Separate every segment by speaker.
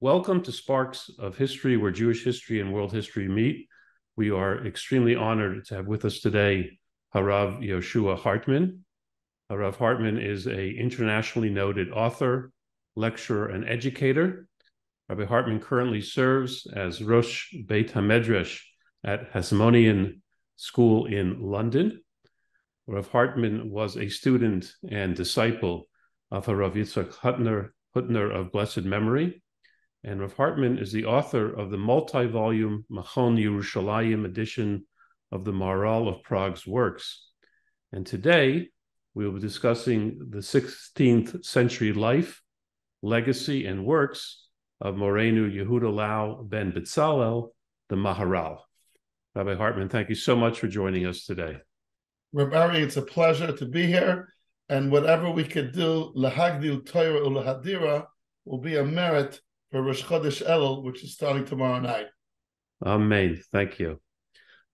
Speaker 1: Welcome to Sparks of History, where Jewish history and world history meet. We are extremely honored to have with us today Harav Yehoshua Hartman. Harav Hartman is a internationally noted author, lecturer, and educator. Rabbi Hartman currently serves as Rosh Beit HaMedrash at Hasmonean School in London. Rav Hartman was a student and disciple of Harav Yitzhak Hutner, Hutner of blessed memory, and Rav Hartman is the author of the multi-volume Machon Yerushalayim edition of the Maharal of Prague's works. And today we will be discussing the 16th century life, legacy, and works of Morenu Yehuda Lau ben Betzalel, the Maharal. Rabbi Hartman, thank you so much for joining us today.
Speaker 2: Rabbi, it's a pleasure to be here. And whatever we could do, lahagdil Torah ulahadira, will be a merit for Rosh Chodesh Elul, which is starting tomorrow night.
Speaker 1: Amen. Thank you.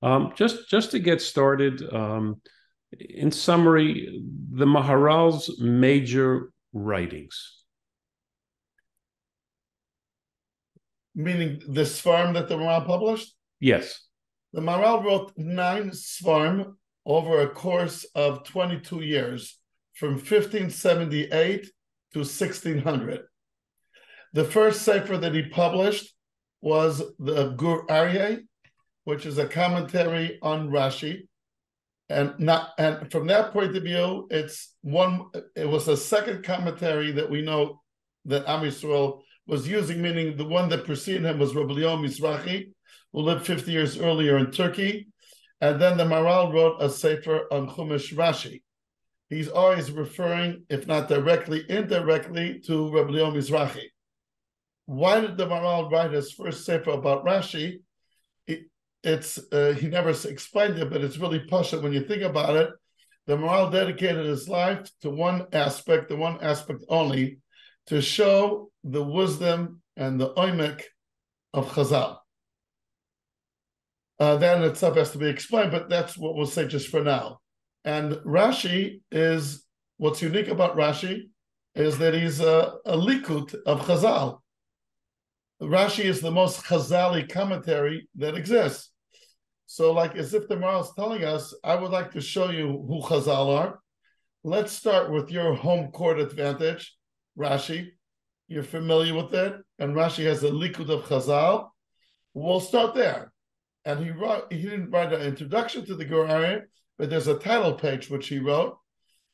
Speaker 1: Um, just just to get started, um, in summary, the Maharal's major writings.
Speaker 2: Meaning the Svarim that the Maharal published?
Speaker 1: Yes.
Speaker 2: The Maharal wrote nine Svarim over a course of 22 years, from 1578 to 1600. The first sefer that he published was the Gur Aryeh, which is a commentary on Rashi, and not and from that point of view, it's one. It was a second commentary that we know that Am Yisrael was using, meaning the one that preceded him was Rabbi Leon Mizrahi, who lived 50 years earlier in Turkey, and then the Maral wrote a sefer on Chumash Rashi. He's always referring, if not directly, indirectly, to Rabbi Leon Mizrahi why did the Maharal write his first sefer about Rashi? It, it's uh, he never explained it, but it's really pasha when you think about it. The Maharal dedicated his life to one aspect, the one aspect only, to show the wisdom and the oimek of Chazal. Uh, that itself has to be explained, but that's what we'll say just for now. And Rashi is what's unique about Rashi is that he's a, a likut of Chazal. Rashi is the most Chazali commentary that exists. So, like as if the Maharal is telling us, I would like to show you who Chazal are. Let's start with your home court advantage, Rashi. You're familiar with it, and Rashi has a likud of Chazal. We'll start there. And he wrote, he didn't write an introduction to the Gur Aryeh, but there's a title page which he wrote,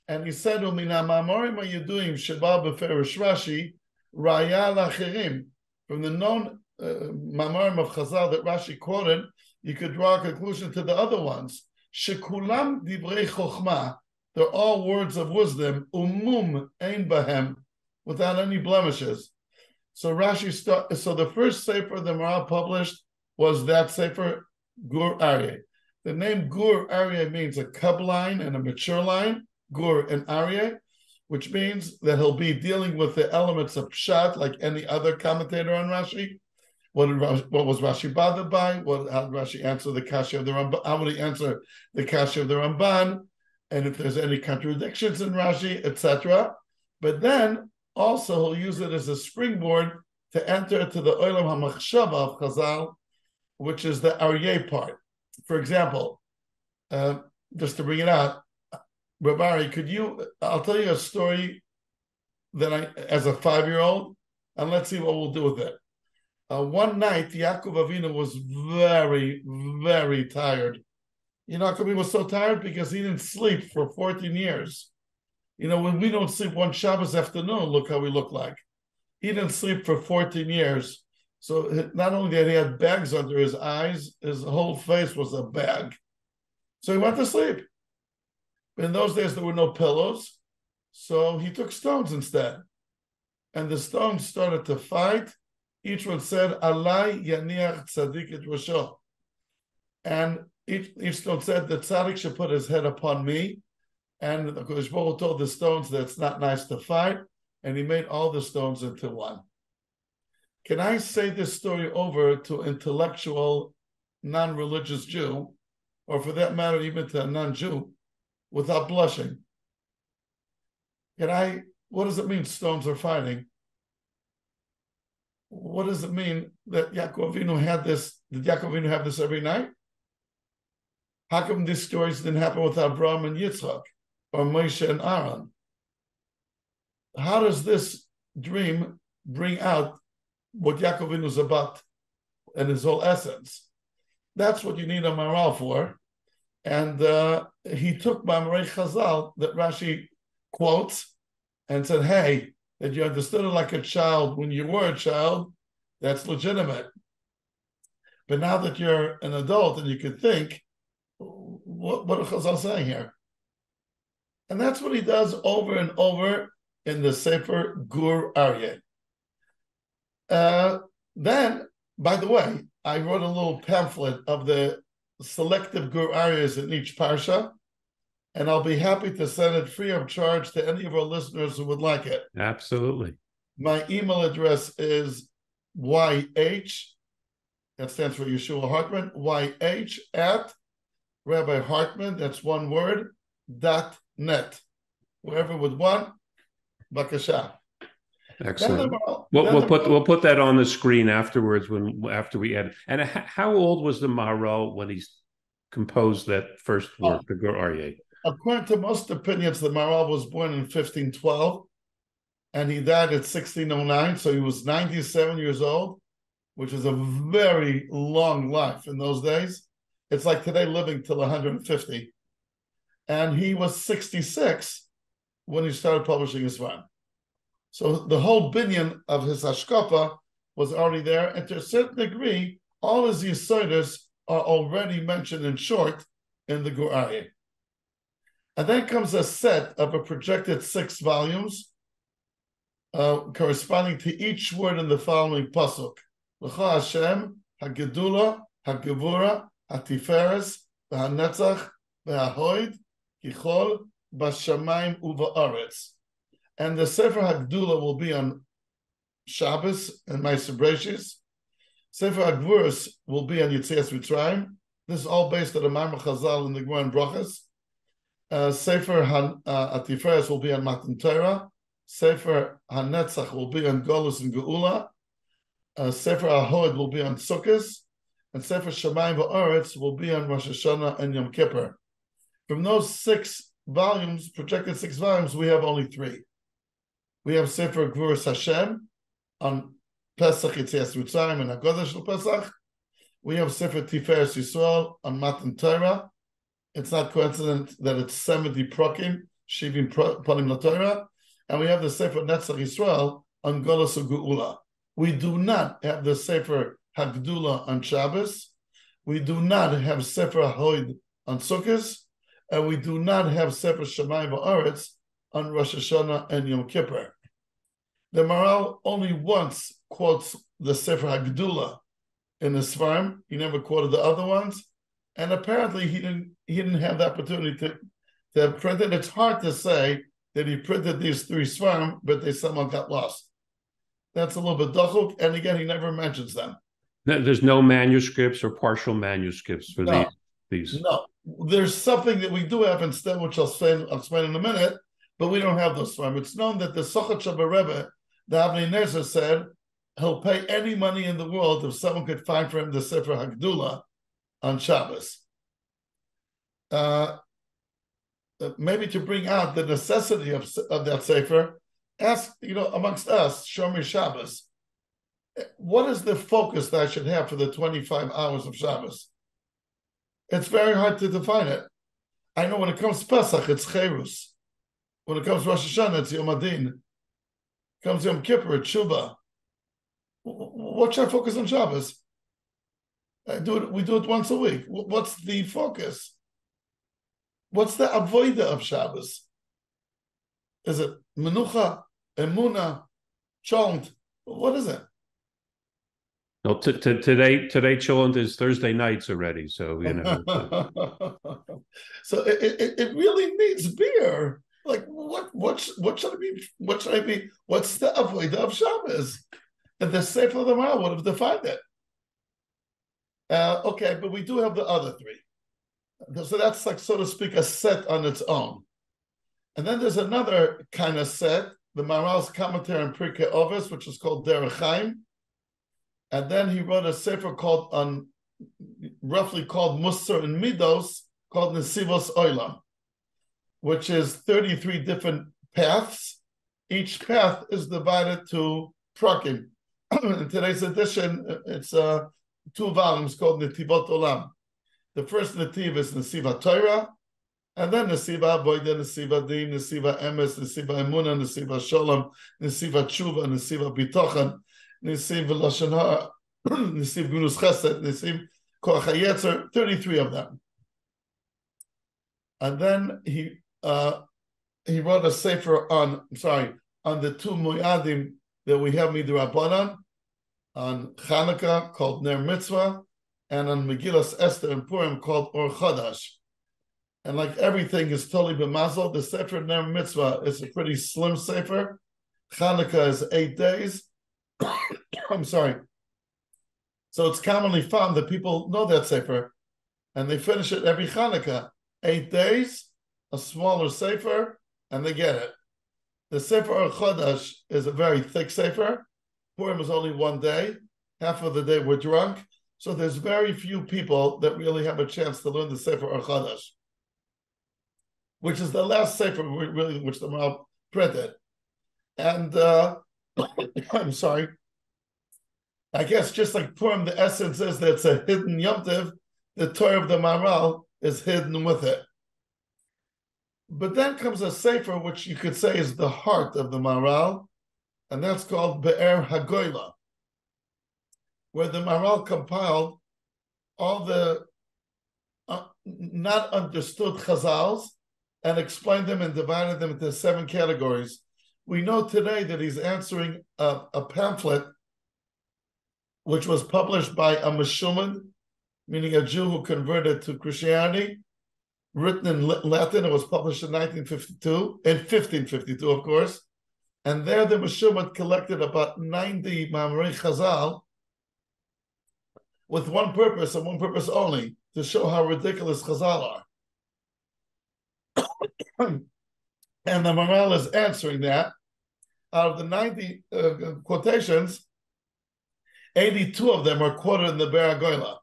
Speaker 2: and he said, "Umina mamorim yuduim sheba beferish Rashi raya lachirim." From the known uh, mamarim of Chazal that Rashi quoted, you could draw a conclusion to the other ones. Shekulam divrei chokhmah, they're all words of wisdom, umum ein bahem, without any blemishes. So Rashi start, so the first sefer the Maharal published was that sefer Gur Aryeh. The name Gur Aryeh means a cub line and a mature line, Gur and Aryeh which means that he'll be dealing with the elements of pshat like any other commentator on Rashi. What, did Rashi, what was Rashi bothered by? What how did Rashi answer the kasha of the Ramban? How would he answer the kasha of the Ramban? And if there's any contradictions in Rashi, etc. But then also he'll use it as a springboard to enter into the Olam HaMachshava of Chazal, which is the Aryeh part. For example, uh, just to bring it out, Rabari, could you? I'll tell you a story that I, as a five-year-old, and let's see what we'll do with it. Uh, one night, Yaakov Avinu was very, very tired. You know, he was so tired? Because he didn't sleep for 14 years. You know, when we don't sleep one Shabbos afternoon, look how we look like. He didn't sleep for 14 years. So not only that he had bags under his eyes, his whole face was a bag. So he went to sleep. But in those days, there were no pillows. So he took stones instead. And the stones started to fight. Each one said, Alai yaniach tzaddik et rosho. And each, each stone said that tzaddik should put his head upon me. And the Kodesh told the stones that it's not nice to fight. And he made all the stones into one. Can I say this story over to intellectual, non-religious Jew, or for that matter, even to a non-Jew? Without blushing. Can I, what does it mean stones are fighting? what does it mean that Yaakov had this? Did Yaakov have this every night? How come these stories didn't happen with Abraham and Yitzchak or Moshe and Aaron? How does this dream bring out what Yaakov is about and his whole essence? That's what you need a Maharal for. And uh, he took Mamarei Chazal that Rashi quotes and said, hey, that you understood it like a child when you were a child, that's legitimate. But now that you're an adult and you can think, what, what are Chazal saying here? And that's what he does over and over in the Sefer Gur Aryeh. Uh, then, by the way, I wrote a little pamphlet of the selective Gur Aryehs in each parsha and I'll be happy to send it free of charge to any of our listeners who would like it.
Speaker 1: Absolutely.
Speaker 2: My email address is YH, that stands for Yehoshua Hartman, YH at Rabbi Hartman, that's one word, dot net. Whoever would want, bakasha.
Speaker 1: Excellent. We'll, we'll put we'll put that on the screen afterwards when after we edit. And how old was the Maharal when he composed that first oh. work, oh, the Gur Aryeh?
Speaker 2: according to most opinions, the Maharal was born in 1512 and he died at 1609. So he was 97 years old, which is a very long life in those days. It's like today living till 150. And he was 66 when he started publishing his run. So the whole binion of his Hashkafa was already there. And to a certain degree, all of his Yisodis are already mentioned in short in the Gur And then comes a set of a projected six volumes uh, corresponding to each word in the following pasuk. L'cha Hashem, HaGedula, HaGevura, HaTiferes, HaNetzach, HaHoid, Kichol, Bashamayim, Uva'aretz. And the Sefer HaGedula will be on Shabbos and Ma'aseh Bereishis. Sefer HaGvuras will be on Yitzias Mitzrayim. This is all based on the Maimar Chazal in the Gemara and Brachas. Uh, Sefer Han, uh, will be on Matan Torah. Sefer Hanetzach will be on Golus and Geula. Uh, Sefer Ahod will be on Sukkot. And Sefer Shemayim Va'aretz will be on Rosh Hashanah and Yom Kippur. From those six volumes, projected six volumes, we have only three. We have Sefer Gvuras Hashem on Pesach Yitzias Mitzrayim and Hagodesh Pesach. We have Sefer Tiferes Yisrael on Matan Torah it's not coincident that it's 70 prokim, shivim panim laTorah, and we have the Sefer Netzach Yisrael on Golos Geula. We do not have the Sefer Hagdula on Shabbos. We do not have Sefer Hoid on Sukkot, and we do not have Sefer Shemayim Ba'aretz on Rosh Hashanah and Yom Kippur. The Maharal only once quotes the Sefer Hagdula in the Svarim. He never quoted the other ones and apparently he didn't he didn't have the opportunity to to print it. It's hard to say that he printed these three svarim, but they somehow got lost. That's a little bit dachuk, and again, he never mentions them.
Speaker 1: There's no manuscripts or partial manuscripts for no, these. These
Speaker 2: no, there's something that we do have instead, which I'll explain. I'll explain in a minute, but we don't have those svarim. It's known that the Sochat Rebbe, the Avnei said, he'll pay any money in the world if someone could find for him the Sefer Hagdula on Shabbos. Uh, uh, maybe to bring out the necessity of, of that sefer, ask you know amongst us, Shomer Shabbos, what is the focus that I should have for the twenty five hours of Shabbos? It's very hard to define it. I know when it comes to Pesach, it's Cherus. When it comes to Rosh Hashanah, it's Yom Adin. Comes Yom Kippur, it's Shuba. What should I focus on Shabbos? I do it, we do it once a week. What's the focus? What's the avoida of Shabbos? Is it menucha, emuna, cholent? What is it?
Speaker 1: No, t- t- today today cholent is Thursday nights already, so you know.
Speaker 2: so it, it, it really needs beer. Like what what what should I be? What should I be? What's the avodah of Shabbos? And the Sefer of the Maharal would have defined it. Uh, okay, but we do have the other three. So that's like, so to speak, a set on its own. And then there's another kind of set, the Maharal's commentary on Pirkei Avos, which is called Derech Chaim. and then he wrote a sefer called on roughly called Musar and Midos, called Nesivos Oilam, which is 33 different paths. Each path is divided to prakim. In today's edition, it's uh, two volumes called Netivot Olam. The first Netiv is Nesiva Torah, and then Nesiva Avoida, Nesiva Din, Nesiva Emes, Nesiva Emuna, Nesiva Shalom, Nesiva Tshuva, Nesiva Bitochan, Nesiva Lashon Hara, Nesiv Gunus Chesed, Nesiv Koach HaYetzer, 33 of them. And then he uh, he wrote a sefer on, I'm sorry, on the two Muyadim that we have Midrabanan, on Hanukkah called Ner Mitzvah, and on Megillas Esther and Purim called Or Chadash. And like everything is totally b'mazel, the Sefer Ner Mitzvah is a pretty slim Sefer. Hanukkah is eight days. I'm sorry. So it's commonly found that people know that Sefer, and they finish it every Hanukkah. Eight days, a smaller Sefer, and they get it. The Sefer Or Chodesh is a very thick Sefer. Purim is only one day. Half of the day we're drunk. So there's very few people that really have a chance to learn the Sefer Or Chodesh, which is the last Sefer really which the Maharal printed. And uh, I'm sorry. I guess just like Purim, the essence is that it's a hidden yomtiv. the Torah of the Maharal is hidden with it. But then comes a sefer, which you could say is the heart of the Maharal, and that's called Be'er Hagoyla, where the Maharal compiled all the uh, not understood chazals and explained them and divided them into seven categories. We know today that he's answering a, a pamphlet which was published by a Meshumad, meaning a Jew who converted to Christianity, written in Latin. It was published in 1952, in 1552, of course. And there the Meshumad collected about 90 Mamrei Chazal with one purpose and one purpose only, to show how ridiculous Chazal are. and the Maharal is answering that. Out of the 90 uh, quotations, 82 of them are quoted in the Be'er Hagoyla.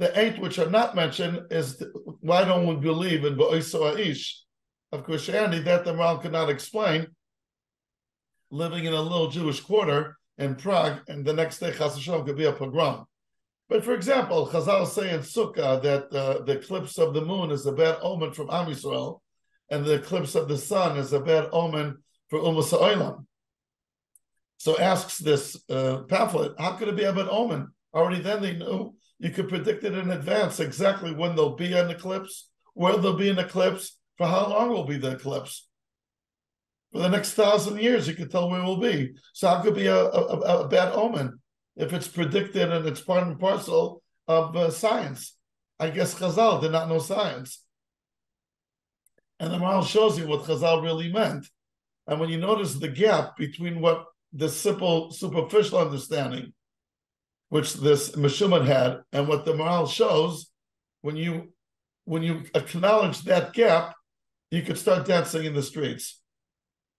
Speaker 2: The eight which are not mentioned is why don't we believe in Ba'isa Ish of Christianity that the Maharal could not explain. Living in a little Jewish quarter in Prague, and the next day Chas could be a pogrom. But for example, Chazal say in Sukkah that uh, the eclipse of the moon is a bad omen from Am Yisrael, and the eclipse of the sun is a bad omen for Umas Oilam. So asks this uh, pamphlet, how could it be a bad omen? Already then they knew you could predict it in advance exactly when there'll be an eclipse, where there'll be an eclipse, for how long will be the eclipse. For the next thousand years, you could tell where it will be. So how could be a, a, a bad omen if it's predicted and it's part and parcel of uh, science? I guess Chazal did not know science. And the Maharal shows you what Chazal really meant. And when you notice the gap between what the simple, superficial understanding which this Meshumad had, and what the Maharal shows, when you when you acknowledge that gap, you could start dancing in the streets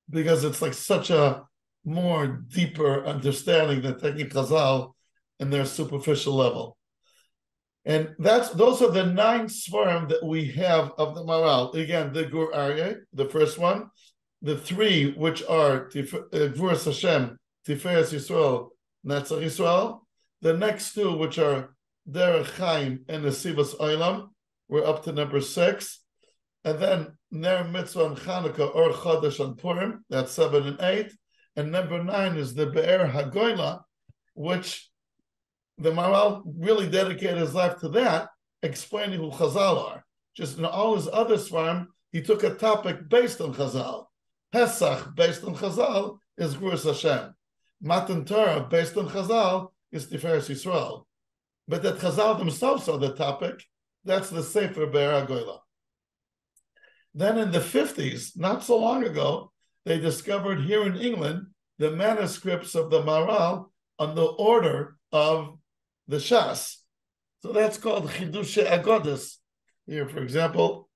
Speaker 2: because it's like such a more deeper understanding than taking Chazal in their superficial level. And that's those are the nine svarim that we have of the Maharal. Again, the Gur Aryeh, the first one, the three which are uh, Hashem, Tiferes Yisrael, Netzach Yisrael, the next two, which are Derech Chaim and Nesivas Oilam, we're up to number six. And then Ner Mitzvah and Chanukah or Chodesh and Purim, that's seven and eight. And number nine is the Be'er Hagoyla, which the Maharal really dedicated his life to that, explaining who Chazal are. Just in all his other svarim, he took a topic based on Chazal. Pesach, based on Chazal, is Gvur Hashem. Matan Torah, based on Chazal, is Tiferes Yisrael. But that Chazal themselves are the topic, that's the Sefer Be'er Agoyla. Then in the 50s, not so long ago, they discovered here in England the manuscripts of the Maral on the order of the Shas. So that's called Chidushe Agodas. Here, for example,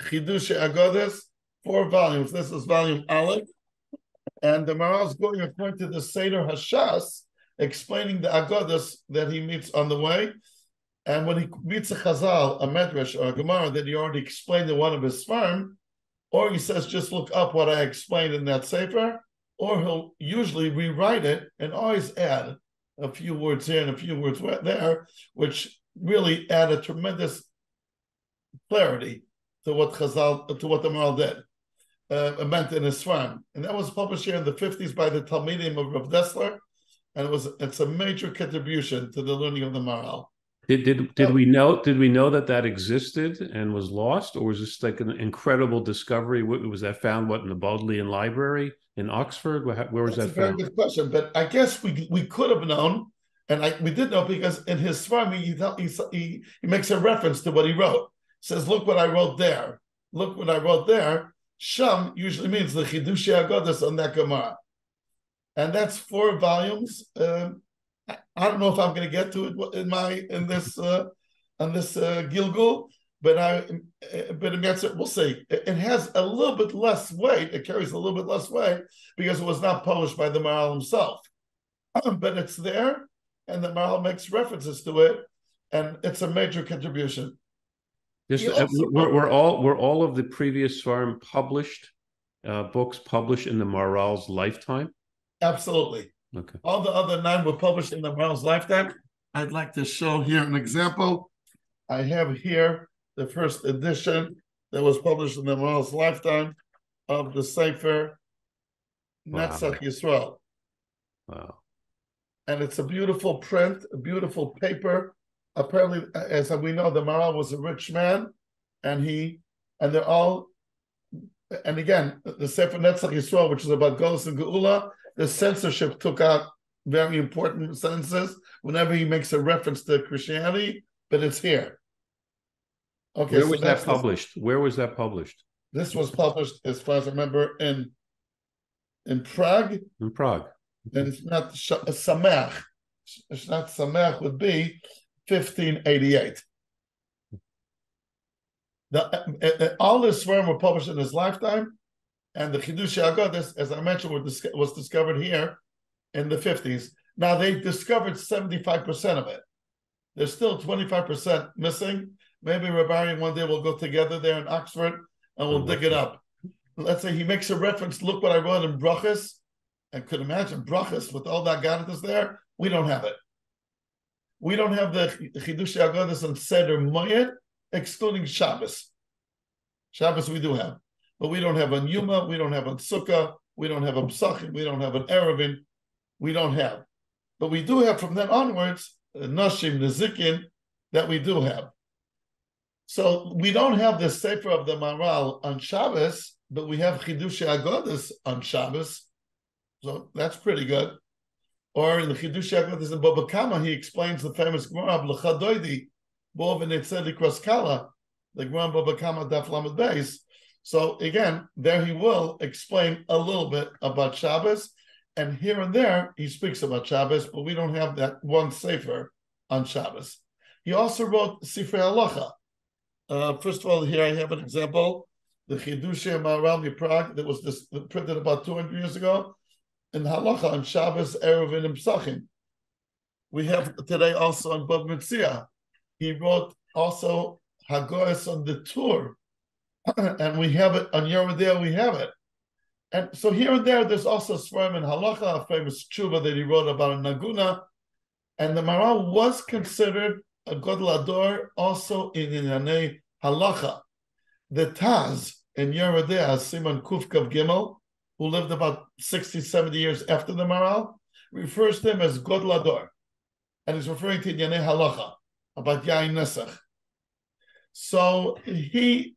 Speaker 2: Chidushe Agodas, four volumes. This is volume Aleph. And the Maral is going according to the Seder Hashas, explaining the Agodas that he meets on the way. And when he meets a Chazal, a Medrash, or a Gemara that he already explained in one of his farm, or he says, just look up what I explained in that Sefer, or he'll usually rewrite it and always add a few words here and a few words there, which really add a tremendous clarity to what Chazal, to what the Maral did, uh, meant in his farm. And that was published here in the 50s by the Talmidim of Rav Dessler, and it was it's a major contribution to the learning of the Maral.
Speaker 1: Did did did we know did we know that that existed and was lost, or was this like an incredible discovery? Was that found what in the Bodleian Library in Oxford? Where, where was
Speaker 2: That's
Speaker 1: that
Speaker 2: a
Speaker 1: found?
Speaker 2: very good question, but I guess we we could have known, and I, we did know because in his Swami he, he he he makes a reference to what he wrote. says, "Look what I wrote there. Look what I wrote there." Sham usually means the Chidushi Agodas on that Gemara, and that's four volumes. Um, I don't know if I'm going to get to it in my in this uh, on this uh, Gilgul, but I but in answer we'll see. It, it, has a little bit less weight. It carries a little bit less weight because it was not published by the Maral himself, but it's there, and the Maral makes references to it, and it's a major contribution.
Speaker 1: Just, uh, were, were, all were all of the previous farm published uh, books published in the Maral's lifetime?
Speaker 2: Absolutely.
Speaker 1: Okay.
Speaker 2: All the other nine were published in the Maral's lifetime. I'd like to show here an example. I have here the first edition that was published in the Maral's lifetime of the Sefer wow. Netzach Yisrael.
Speaker 1: Wow.
Speaker 2: And it's a beautiful print, a beautiful paper. Apparently, as we know, the Maral was a rich man, and he, and they're all, and again, the Sefer Netzach Yisrael, which is about Golos and Geula, the censorship took out very important sentences whenever he makes a reference to Christianity, but it's here.
Speaker 1: Okay, where so was that published? This, where was that published?
Speaker 2: This was published, as far as I remember, in in Prague.
Speaker 1: In Prague.
Speaker 2: And it's not Sameach. It's not Sameach would be 1588. The, uh, uh, all this swearing were published in his lifetime, and the Chidush Agodas, as I mentioned, was discovered here in the 50s. Now they discovered 75% of it. There's still 25% missing. Maybe Rabari one day we'll go together there in Oxford and we'll dig it up. Let's say he makes a reference, look what I wrote in Brachas. I could imagine Brachas with all that Gadatas there. We don't have it. We don't have the Chidush Agodas and Seder Moyed, excluding Shabbos. Shabbos we do have. But we don't have on Yuma, we don't have on Sukkah, we don't have on Psachim, we don't have an Erevin, we don't have. But we do have from then onwards, uh, Nashim, Nezikin, that we do have. So we don't have the Sefer of the Maral on Shabbos, but we have Chidush Agodas on Shabbos. So that's pretty good. Or in the Chidush Agodas in Baba Kama, he explains the famous Gemara of Lechadoidi, Bo v'netzedik Raskala, the Gemara Baba Kama Daf Lamed Beis, so again, there he will explain a little bit about Shabbos, and here and there he speaks about Shabbos, but we don't have that one sefer on Shabbos. He also wrote Sifrei Halacha. Uh, first of all, here I have an example, the Chidushei Maharal Prague that was this, printed about 200 years ago, in Halacha on Shabbos, Erev, and Psachim. We have today also on Bab Mitzia. He wrote also Hagoras on the Tur and we have it on there we have it. And so here and there, there's also Sfarim in Halacha, a famous tshuva that he wrote about in Naguna. And the Maral was considered a Godel Ador also in Inyanei Halacha. The Taz in Yoreh De'ah, Simon Kufkav Gimel, who lived about 60, 70 years after the Maral, refers to him as Godel Ador. And he's referring to Inyanei Halacha, about Yain Nesach. So he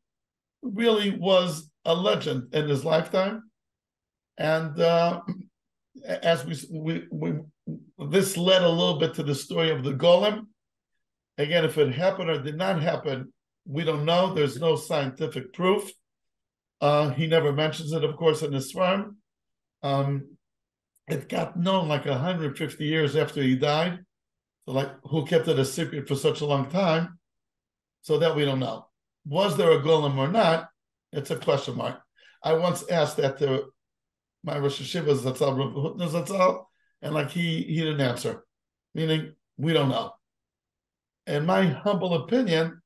Speaker 2: really was a legend in his lifetime. And uh, as we, we, we, this led a little bit to the story of the golem. Again, if it happened or did not happen, we don't know. There's no scientific proof. Uh, he never mentions it, of course, in his farm. Um, it got known like 150 years after he died. So like, who kept it a secret for such a long time? So that we don't know was there a golem or not? It's a question mark. I once asked that to my Rosh Hashivas Zatzal, Zatzal, And like he he didn't answer, meaning we don't know. In my humble opinion,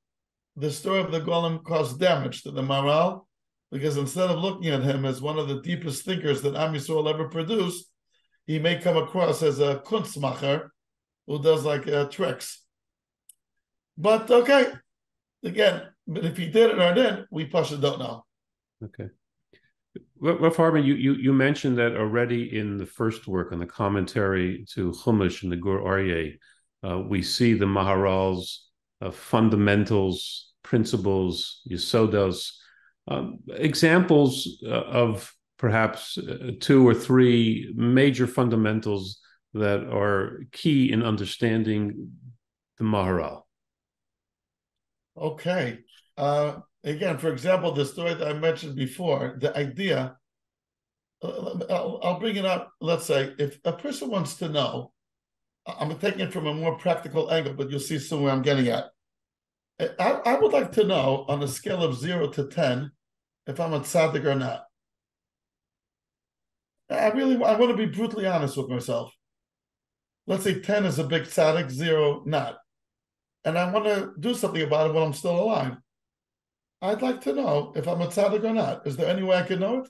Speaker 2: the story of the golem caused damage to the Maharal because instead of looking at him as one of the deepest thinkers that Am Yisrael ever produced, he may come across as a kunstmacher who does like uh, tricks. But okay, again, but if he did it or didn't, we Pasha don't know.
Speaker 1: Okay. Rav Hartman, you, you, you mentioned that already in the first work on the commentary to Chumash and the Gur Aryeh, uh, we see the Maharal's uh, fundamentals, principles, Yisodos, um, examples uh, of perhaps uh, two or three major fundamentals that are key in understanding the Maharal.
Speaker 2: Okay. Uh, again, for example, the story that I mentioned before, the idea, uh, I'll, I'll bring it up. Let's say if a person wants to know, I'm taking it from a more practical angle, but you'll see soon where I'm getting at. I, I would like to know on a scale of zero to 10 if I'm a tzaddik or not. I really I want to be brutally honest with myself. Let's say 10 is a big tzaddik, zero not. And I want to do something about it when I'm still alive. I'd like to know if I'm a tzaddik or not. Is there any way I can know it?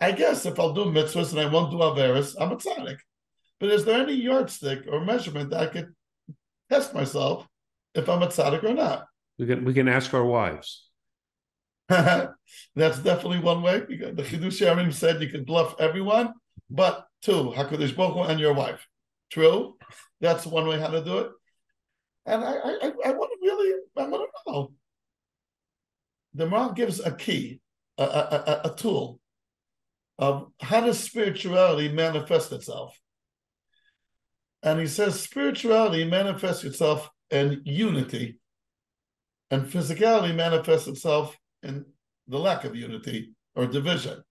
Speaker 2: I guess if I'll do mitzvahs and I won't do averis, I'm a tzaddik. But is there any yardstick or measurement that I could test myself if I'm a tzaddik or not?
Speaker 1: We can we can ask our wives.
Speaker 2: That's definitely one way. The Chidushei HaRim said you can bluff everyone, but two, Hakadosh Baruch and your wife. True. That's one way how to do it. And I, I, I want to really, I want to know. The Maharal gives a key, a, a, a, a tool of how does spirituality manifest itself. And he says spirituality manifests itself in unity, and physicality manifests itself in the lack of unity or division.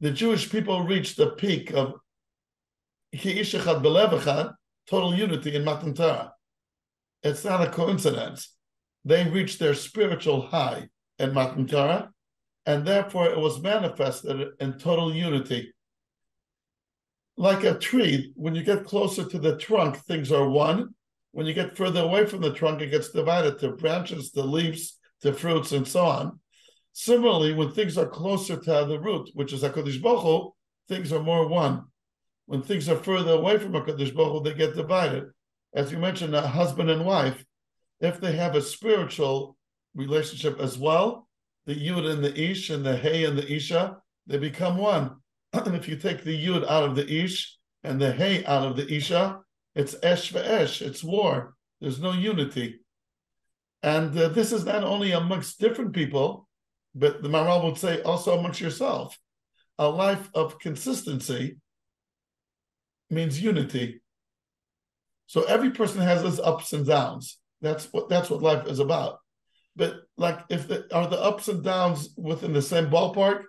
Speaker 2: The Jewish people reached the peak of total unity in Matan Torah. It's not a coincidence. They reached their spiritual high in Matan Torah, and therefore it was manifested in total unity. Like a tree, when you get closer to the trunk, things are one. When you get further away from the trunk, it gets divided to branches, to leaves, to fruits, and so on. Similarly, when things are closer to the root, which is HaKadosh Baruch Hu, things are more one. When things are further away from HaKadosh Baruch Hu, they get divided. As you mentioned, a husband and wife, if they have a spiritual relationship as well, the Yud and the Ish and the Hey and the Isha, they become one. and if you take the Yud out of the Ish and the Hey out of the Isha, it's Esh Va Esh, it's war. There's no unity. And uh, this is not only amongst different people, but the Maharal would say also amongst yourself. A life of consistency means unity. So every person has his ups and downs. That's what that's what life is about. But like, if the, are the ups and downs within the same ballpark?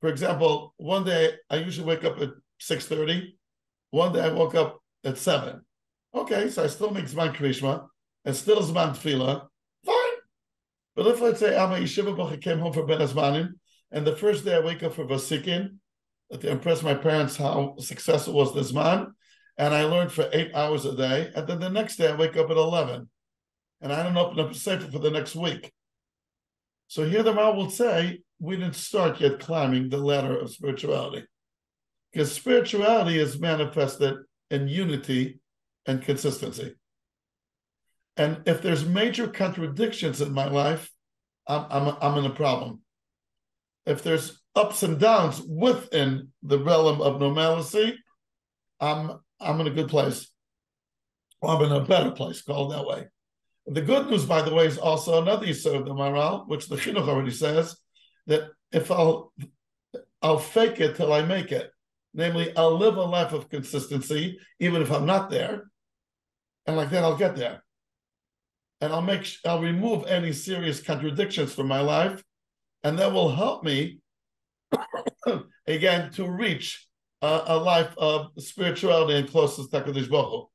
Speaker 2: For example, one day I usually wake up at six thirty. One day I woke up at seven. Okay, so I still make Zman Krishma and still Zman Tefillah, Fine. but if let's say I'm a yeshiva bocha came home for Ben Azmanim, and the first day I wake up for Vasikin, to impress my parents how successful was this man, and I learned for eight hours a day, and then the next day I wake up at 11, and I don't open up a sefer for the next week. So here the Maharal will say, we didn't start yet climbing the ladder of spirituality. Because spirituality is manifested in unity and consistency. And if there's major contradictions in my life, I'm, I'm, I'm in a problem. If there's ups and downs within the realm of normalcy, I'm I'm in a good place. Or I'm in a better place, called that way. The good news, by the way, is also another issue of the Maharal, which the Chinuch already says, that if I'll I'll fake it till I make it. Namely, I'll live a life of consistency, even if I'm not there. And like that, I'll get there and I'll make I'll remove any serious contradictions from my life, and that will help me again to reach a, a life of spirituality and closeness to Hakadosh Baruch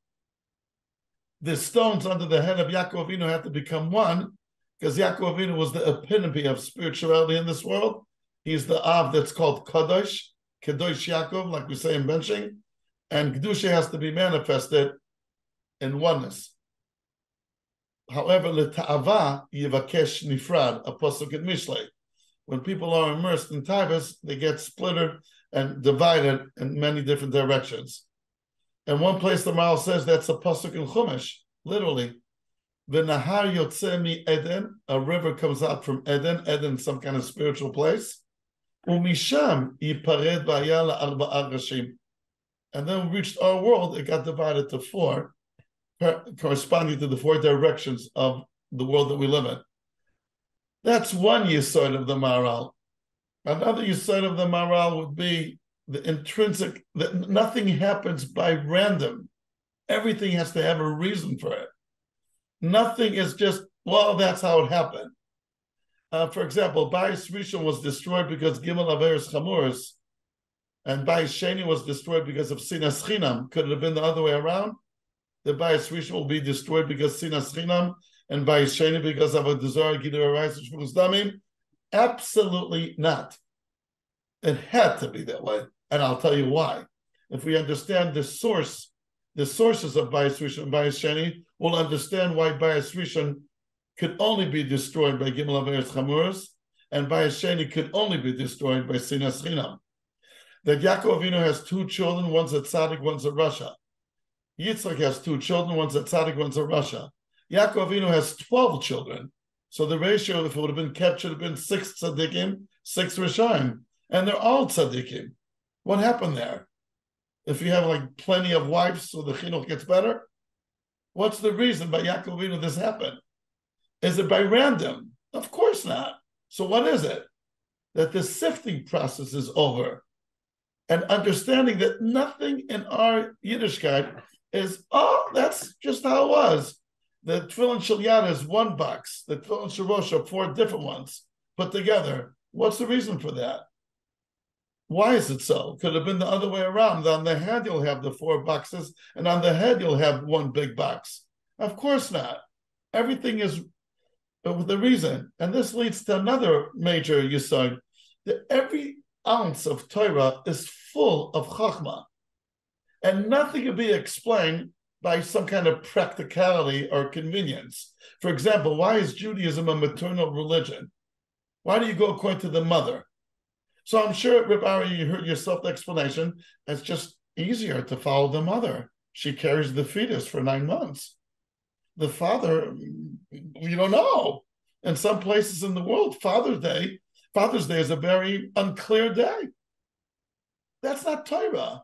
Speaker 2: The stones under the head of Yaakov Avinu had to become one, because Yaakov Avinu was the epitome of spirituality in this world. He's the Av that's called Kadosh, Kedosh Yaakov, like we say in benching, and Kedusha has to be manifested in oneness. However, leta'ava yivakesh nifrad, a pasuk in Mishlei. When people are immersed in taivas, they get splittered and divided in many different directions. And one place the Maral says that's a pasuk in Chumash, literally. The Nahar Yotzemi Eden, a river comes out from Eden, Eden, some kind of spiritual place. Umisham yipared v'ayala arba'a rashim. And then we reached our world, it got divided to four, corresponding to the four directions of the world that we live in. That's one yisod of the Maral. Another yisod of the Maral would be the intrinsic, that nothing happens by random. Everything has to have a reason for it. Nothing is just, well, that's how it happened. Uh, for example, Bayis Rishon was destroyed because Gimel Averis Chamuris, and Bayis Sheni was destroyed because of Sinas Chinam. Could it have been the other way around? The Bayis Rishon will be destroyed because Sinas Chinam, and Bayis Sheni because of a desire Gidur Arais Damim? Absolutely not. It had to be that way, and I'll tell you why. If we understand the source, the sources of Bayis Rishon and Sheni, we'll understand why Bayis Rishon could only be destroyed by Gimel Averes Chamuras, and Sheni could only be destroyed by Sinas Chinam. That Yaakov Avinu has two children, one's a tzaddik, one's a rasha. Yitzchak has two children, one's a tzaddik, one's a rasha. Yaakov Avinu has 12 children. So the ratio, if it would have been kept, should have been six tzaddikim, six rishayim. And they're all tzaddikim. What happened there? If you have like plenty of wives, so the chinuch gets better, what's the reason by Yaakov Avinu this happened? Is it by random? Of course not. So what is it? That the sifting process is over. And understanding that nothing in our Yiddishkeit is, oh, that's just how it was. The Tefillin Shal is one box. The Tefillin Shal are four different ones put together. What's the reason for that? Why is it so? Could have been the other way around. On the head, you'll have the four boxes, and on the head, you'll have one big box. Of course not. Everything is uh, with a reason. And this leads to another major yisod that every ounce of Torah is full of chachma, and nothing can be explained by some kind of practicality or convenience. For example, why is Judaism a maternal religion? Why do you go according to the mother? So I'm sure, Rip Ari, you heard yourself the explanation. It's just easier to follow the mother. She carries the fetus for nine months. The father, we don't know. In some places in the world, Father's Day, Father's Day is a very unclear day. That's not Torah.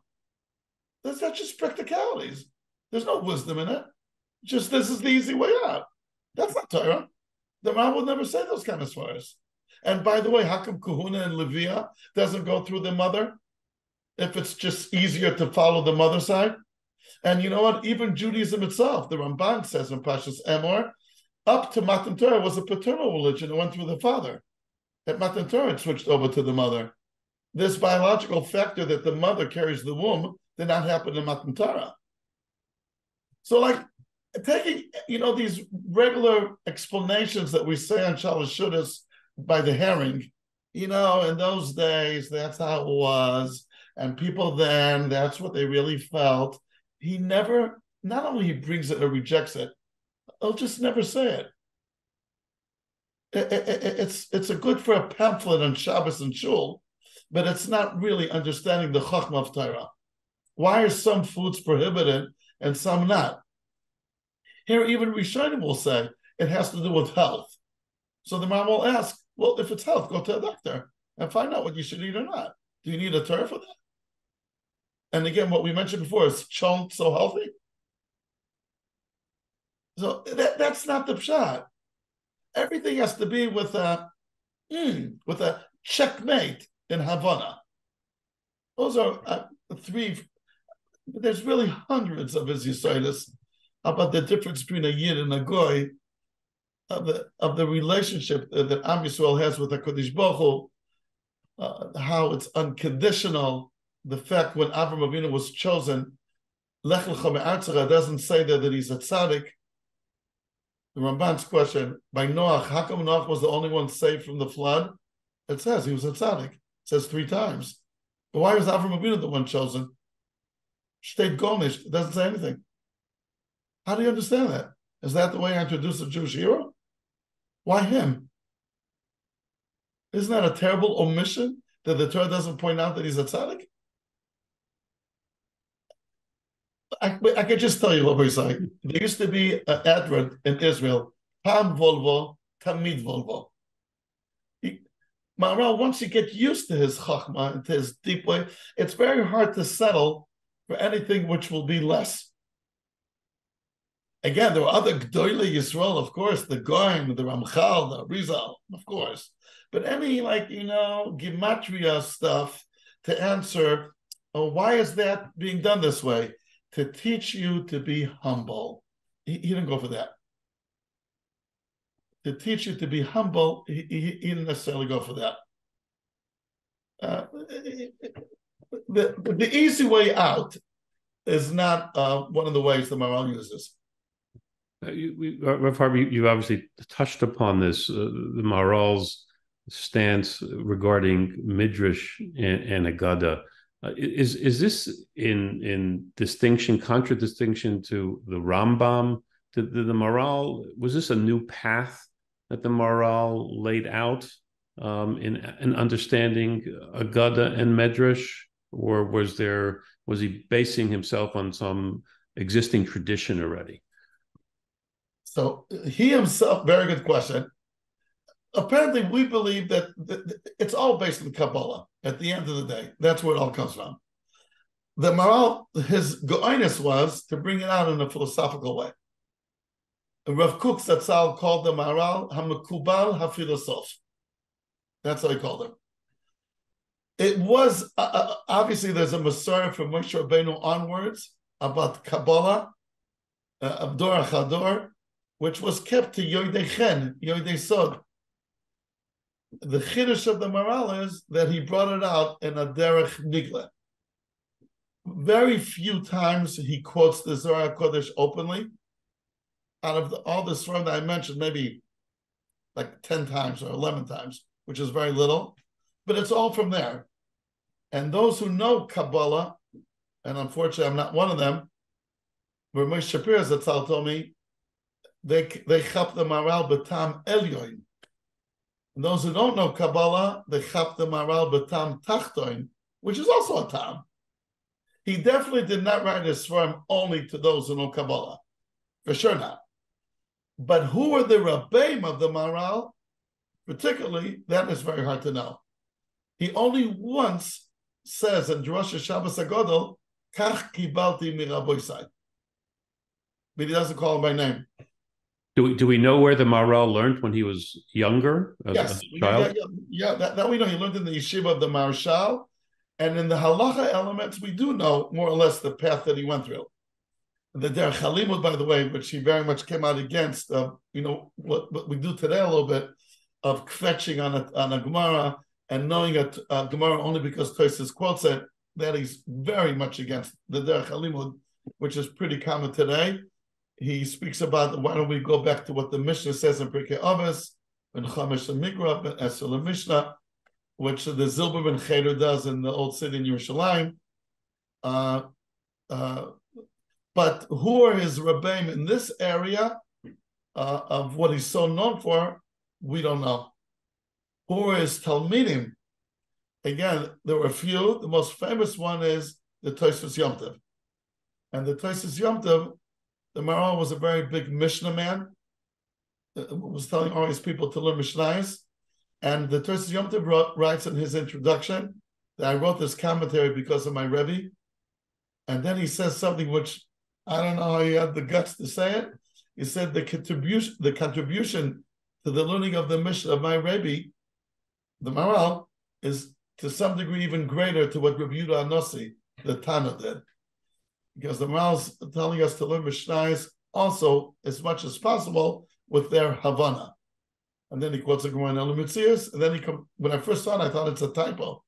Speaker 2: That's not just practicalities. There's no wisdom in it. Just this is the easy way out. That's not Torah. The Ram will never say those kind of swears. And by the way, how come Kahuna and Levia doesn't go through the mother? If it's just easier to follow the mother side? And you know what? Even Judaism itself, the Ramban says in Pashas Emor, up to Matan Torah was a paternal religion. It went through the father. At Matan Torah, it switched over to the mother. This biological factor that the mother carries the womb did not happen in Matan Torah. So, like taking you know these regular explanations that we say on Shalashudas by the herring, you know, in those days that's how it was, and people then that's what they really felt. He never, not only he brings it or rejects it, he'll just never say it. it, it, it it's it's a good for a pamphlet on Shabbos and Shul, but it's not really understanding the Chachma of Torah. Why are some foods prohibited and some not? Here, even Rishonim will say it has to do with health. So the mom will ask, well, if it's health, go to a doctor and find out what you should eat or not. Do you need a Torah for that? And again, what we mentioned before is chunk so healthy. So that, that's not the pshat. Everything has to be with a mm, with a checkmate in Havana. Those are uh, three. But there's really hundreds of his about the difference between a yid and a goy of the of the relationship that Am Yisrael has with Hakadosh Baruch Hu, uh, how it's unconditional. The fact when Avram Avinu was chosen, Lech Lecha doesn't say that, that he's a tzaddik. The Ramban's question by Noach, how come Noach was the only one saved from the flood? It says he was a tzaddik. It says three times. But why was Avram Avinu the one chosen? State Gornish doesn't say anything. How do you understand that? Is that the way I introduce a Jewish hero? Why him? Isn't that a terrible omission that the Torah doesn't point out that he's a tzaddik? I, I could just tell you what we're saying. There used to be an advert in Israel, Pam Volvo, Tamid Volvo. Maharal, once you get used to his chachma to his deep way, it's very hard to settle for anything which will be less. Again, there were other Gdoile Yisrael, of course, the Goim, the Ramchal, the Rizal, of course. But any, like, you know, Gematria stuff to answer, oh, why is that being done this way? To teach you to be humble. He, he didn't go for that to teach you to be humble, he, he, he didn't necessarily go for that. Uh, the, the easy way out is not uh, one of the ways the Maharal uses.
Speaker 1: Uh, you, we, uh, Harvey, you obviously touched upon this, uh, the Maharal's stance regarding Midrash and, and Agada. Uh, is is this in in distinction, contradistinction to the Rambam? Did, did the Maharal was this a new path that the Maharal laid out um, in in understanding Agada and Medrash, or was there was he basing himself on some existing tradition already?
Speaker 2: So he himself, very good question. Apparently, we believe that it's all based on Kabbalah. At the end of the day, that's where it all comes from. The Maharal, his goiness was to bring it out in a philosophical way. Rav Kook Zatzal called the Maharal Hamakubal HaPhilosoph. That's how he called him. It was uh, uh obviously there's a Messiah from Moshe Rabbeinu onwards about Kabbalah, uh, Abdor Chador, which was kept to Yoidei Chen, Yoidei Sod. The chiddush of the Maharal is that he brought it out in a derech nigla. Very few times he quotes the Zohar Kodesh openly out of the, all the Sfarim that I mentioned, maybe like 10 times or 11 times, which is very little, but it's all from there. And those who know Kabbalah, and unfortunately I'm not one of them, but Moshe Shapiro Zatzal told me, they they chap the Maharal betam elyoin. And those who don't know Kabbalah, they chap the Maharal betam tachtoin, which is also a tam. He definitely did not write his Sfarim only to those who know Kabbalah. For sure not. But who are the Rabbeim of the Maral? Particularly, that is very hard to know. He only once says in Rosh Shabbos Agodol, Kach kibalti miraboisai. But he doesn't call him by name.
Speaker 1: Do we do we know where the Maharal learned when he was younger?
Speaker 2: yes, yeah, yeah, yeah, that, that we know. He learned in the yeshiva of the Maharshal, and in the halacha elements, we do know more or less the path that he went through the Derech Halimud, by the way, which he very much came out against, uh, you know, what, what we do today a little bit of kvetching on a, on a Gemara and knowing a, a Gemara only because Tosis quotes it, that he's very much against the Derech Halimud, which is pretty common today. He speaks about why don't we go back to what the Mishnah says in Pirkei Avos, in Chamish and Migra, in Esel Mishnah, which the Zilber ben Cheder does in the old city in Yerushalayim. Uh, uh, but who are his rabbeim in this area uh, of what he's so known for? We don't know. Talmidim? Again, there were a few. The most famous one is the Tosfos Yomtov, And the Tosfos Yomtov, the Maharal was a very big Mishnah man. Uh, was telling all his people to learn Mishnahs. And the Tosfos Yom Tov writes in his introduction that I wrote this commentary because of my Rebbe. And then he says something which I don't know how he had the guts to say it. He said the contribution, the contribution to the learning of the Mishnah of my Rebbe, the Maharal, is to some degree even greater to what Rabbi Yudah Anossi, the Tana, did. Because the Maharal's telling us to learn Mishnahs also as much as possible with their Havana. And then he quotes a Gemara in Elamitzias, and then he come, when I first saw it, I thought it's a typo.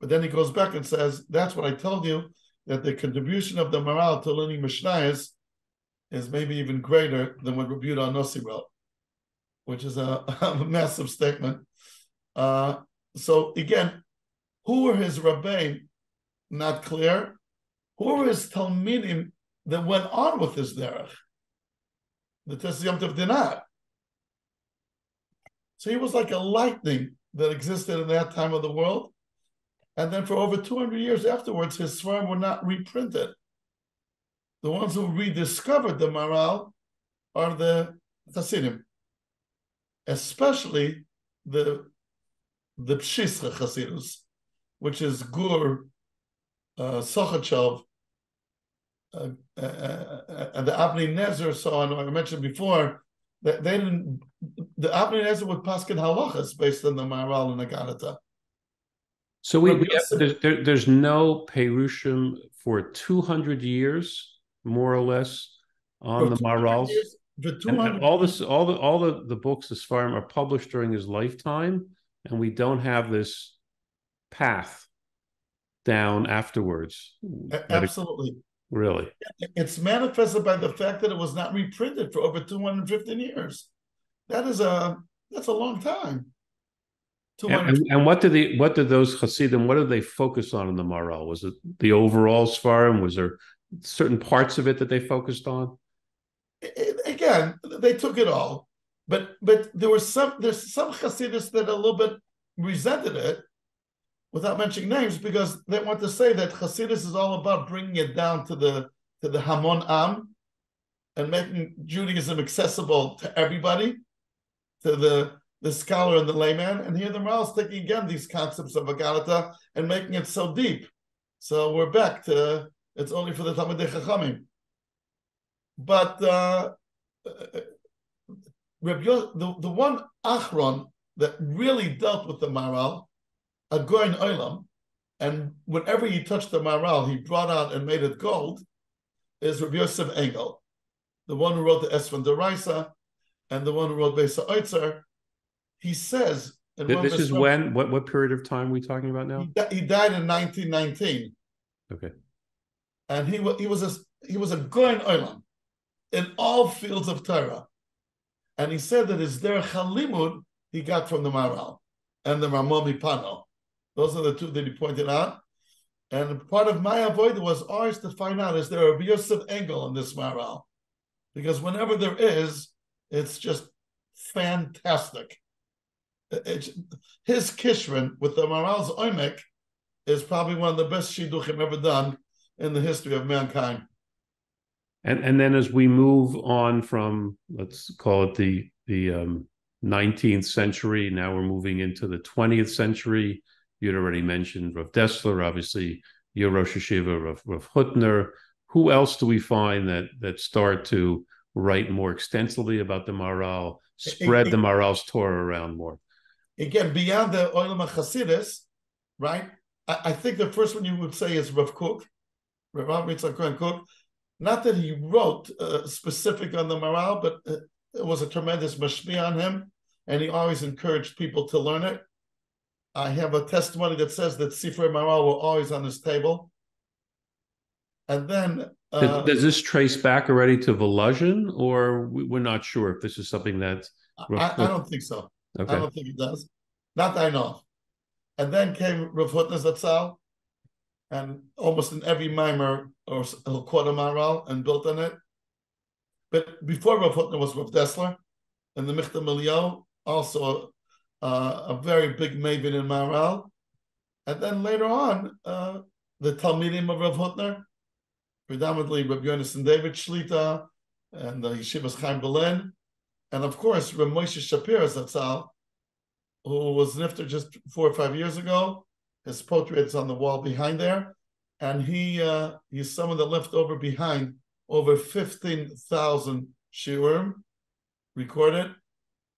Speaker 2: But then he goes back and says, that's what I told you, that the contribution of the Maharal to learning Mishnayos is maybe even greater than what Rabbi Yudah Nossi wrote, which is a, a massive statement. Uh, so again, who were his rabbein? not clear. Who are his Talmidim that went on with this derech? The Tesiyam of Dinar. So he was like a lightning that existed in that time of the world. And then for over 200 years afterwards, his Svarim were not reprinted. The ones who rediscovered the Maral are the Hasidim, especially the the Pshischa Chasidus, which is Gur, uh, uh, uh, uh, and the Avnei Nezer, so on, I mentioned before, that they didn't, the Avnei Nezer would paskin halachas based on the Maral and the Galata.
Speaker 1: So we, we have, there's, there, there's no Perushim for 200 years, more or less, on the Maral. And all this, all the all the, the books as far are published during his lifetime, and we don't have this path down afterwards.
Speaker 2: Absolutely. It,
Speaker 1: really.
Speaker 2: It's manifested by the fact that it was not reprinted for over 215 years. That is a that's a long time.
Speaker 1: And, and, what did the what did those Hasidim what did they focus on in the Maral? Was it the overall Svarim? Was there certain parts of it that they focused on?
Speaker 2: again, they took it all, but but there were some there's some Hasidus that a little bit resented it, without mentioning names, because they want to say that Hasidus is all about bringing it down to the to the Hamon Am, and making Judaism accessible to everybody, to the the scholar and the layman. And here the Maral is taking again these concepts of Agalata and making it so deep. So we're back to it's only for the Talmidei Chachamim. But uh, the, the one Achron that really dealt with the Maral, a Goin Olam, and whenever he touched the Maral, he brought out and made it gold, is Rabbi Yosef Engel, the one who wrote the Atvan D'Oraisa, and the one who wrote Besa Oitzer. He says,
Speaker 1: this is when what what period of time are we talking about now?
Speaker 2: He, he died in 1919.
Speaker 1: Okay,
Speaker 2: and he he was a he was a Goin Olam in all fields of Torah. And he said that his derech halimud he got from the Maral and the Rema MiPano. Those are the two that he pointed out. And part of my avoid was always to find out is there a Yosef Engel in this Maral? Because whenever there is, it's just fantastic. It's, his Kishrin with the Maral's Oimek is probably one of the best Shidduchim ever done in the history of mankind.
Speaker 1: And and then as we move on from let's call it the the um, 19th century, now we're moving into the 20th century. You'd already mentioned Rav Dessler, obviously your Rosh Hashiva, Rav, Rav Hutner. Who else do we find that that start to write more extensively about the Maral, spread the Maral's Torah around more?
Speaker 2: Again, beyond the Olam Chasidis, right? I, I, think the first one you would say is Rav Kook Rav Yitzchak Kook, not that he wrote uh, specific on the Maral, but uh, it was a tremendous mashmi on him, and he always encouraged people to learn it. I have a testimony that says that Sifrei Maral were always on his table. And then
Speaker 1: uh, does, does, this trace back already to Volozhin, or we're not sure if this is something that?
Speaker 2: I, I don't think so. Okay. I don't think it does. Not that I know. And then came Rav Hutner Zatzal, and almost in every mimer or quote a maral and built on it. But before Rav Hutner was Rav Dessler, and the Michtav MeEliyahu, also uh, a very big maven in maral. And then later on, uh, the Talmidim of Rav Hutner, predominantly Rav Yonason David Shlita and the Yeshivas Chaim Berlin, and of course Rav Moshe Shapiro Zatzal, who was nifter just four or five years ago, his portrait's on the wall behind there, and he uh, he's someone that left over behind over fifteen thousand shiurim recorded,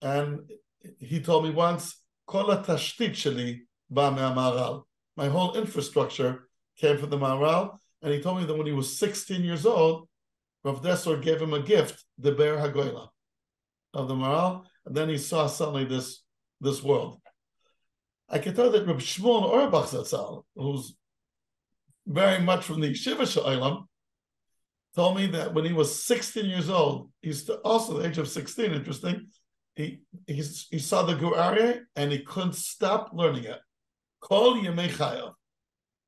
Speaker 2: and he told me once, "Kol tashtit sheli ba maral." My whole infrastructure came from the Maral, and he told me that when he was 16 years old, Rav Dessler gave him a gift, the Be'er Hagoyla of the Maral, and then he saw suddenly this this world. I can tell that Reb Shmuel Auerbach Zatzal, who's very much from the Yeshiva Sha'ilam, told me that when he was 16 years old, he's also the age of 16, interesting, he, he, he saw the Gur and he couldn't stop learning it. Kol Yemei.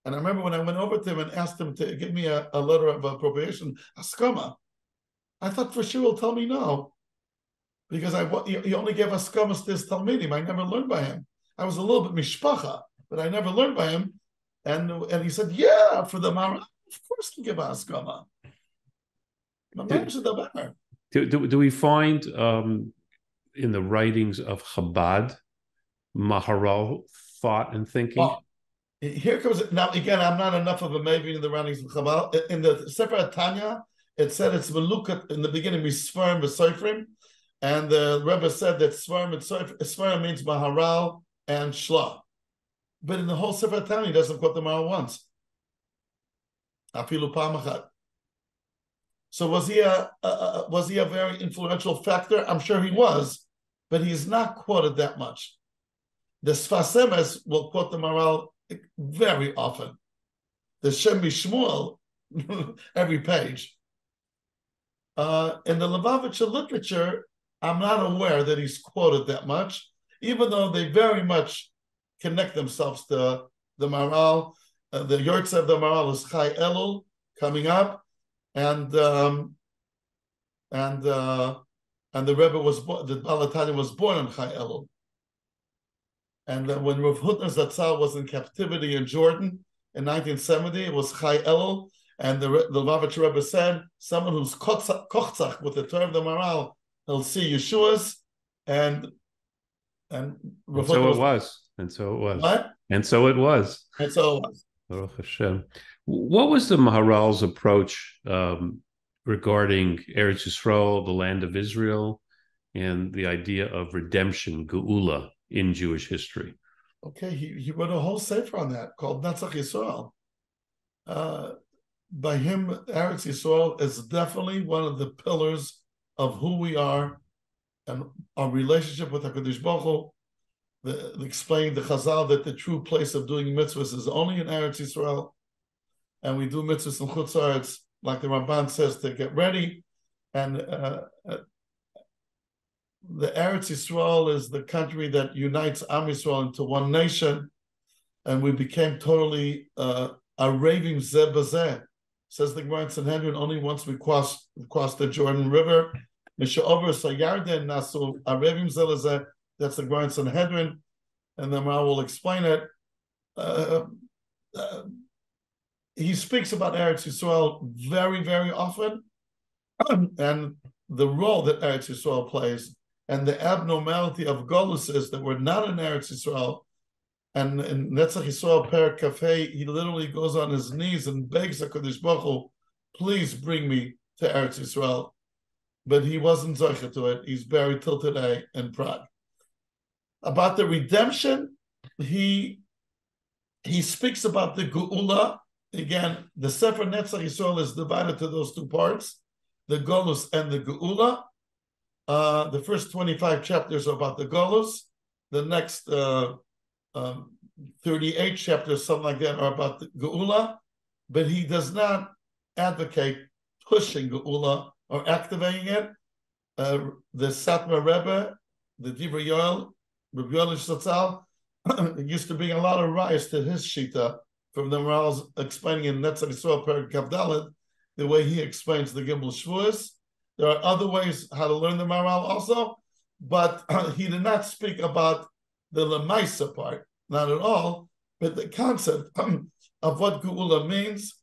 Speaker 2: And I remember when I went over to him and asked him to give me a, a letter of appropriation, askama, I thought for sure he'll tell me no. Because I he only gave askamas to his Talmidim. I never learned by him. I was a little bit mishpacha, but I never learned by him. And and he said, Yeah, for the Mara, of course he give askama.
Speaker 1: Do, do, do we find um, in the writings of Chabad Maharal thought and thinking? Well,
Speaker 2: here comes now again. I'm not enough of a maybe in the writings of Chabad. In the Sefer Tanya, it said it's Melukat in the beginning, Misfarim v'Soifrim, and the Rebbe said that Svarim and Svarim means Maharal and Shla. But in the whole Sefer Tanya, he doesn't quote the Maharal once. Afilu Pamachat. So was he a, a, was he a very influential factor? I'm sure he was, but he's not quoted that much. The Sfas Emes will quote the Maharal very often. The Shem Shmuel every page. Uh, in the Lubavitcher literature, I'm not aware that he's quoted that much, even though they very much connect themselves to the Maharal. Uh, the Yortz of the Maharal is Chai Elul coming up, and um, and uh, and the Rebbe was born, the Baal HaTanya was born on Chai Elul. And then when Rav Hutner Zatzal was in captivity in Jordan in 1970, it was Chai Elul, and the the Lubavitcher Rebbe said, someone who's kochzach with the term of the Maharal, he'll see Yeshua's, and and,
Speaker 1: and so was, it was, and so it was,
Speaker 2: what?
Speaker 1: and so it was,
Speaker 2: and so it was.
Speaker 1: Baruch Hashem. What was the Maharal's approach um, regarding Eretz Yisrael, the land of Israel, and the idea of redemption, Geula, in Jewish history?
Speaker 2: Okay, he, he wrote a whole sefer on that called Netzach Yisrael. Uh, by him, Eretz Yisrael is definitely one of the pillars of who we are and our relationship with HaKadosh Baruch Hu. The, explained the Chazal that the true place of doing mitzvahs is only in Eretz Yisrael, and we do mitzvahs in Chutz like the Ramban says, to get ready. And uh, uh, the Eretz Yisrael is the country that unites Am Yisrael into one nation, and we became totally uh, raving Zebazeh says the Gemara in Sanhedrin, only once we crossed, crossed the Jordan River. That's the in Sanhedrin, and then I will explain it. Uh, uh, he speaks about Eretz Yisrael very, very often, and the role that Eretz Yisrael plays, and the abnormality of Golus is that we're not in Eretz Yisrael, and in Netzach Yisrael Per Cafe, he literally goes on his knees and begs HaKadosh Baruch Hu, please bring me to Eretz Yisrael. But he wasn't Zocha to it. He's buried till today in Prague. About the redemption, he he speaks about the Geula. Again, the Sefer Netzach Yisrael is divided to those two parts, the Golus and the Geula. Uh, the first 25 chapters are about the Golus. The next uh, um, 38 chapters, something like that, are about the Geula, but he does not advocate pushing Geula or activating it. Uh, the Satmar Rebbe, the Divrei Yoel, Rabbi Yoel used to bring a lot of riots to his Shita from the Maharal's explaining in Netzach Yisrael Perik Kavdalit, the way he explains the Gimel Shavuos. There are other ways how to learn the Maharal also, but he did not speak about the Lemaisa part, not at all, but the concept of what Geula means.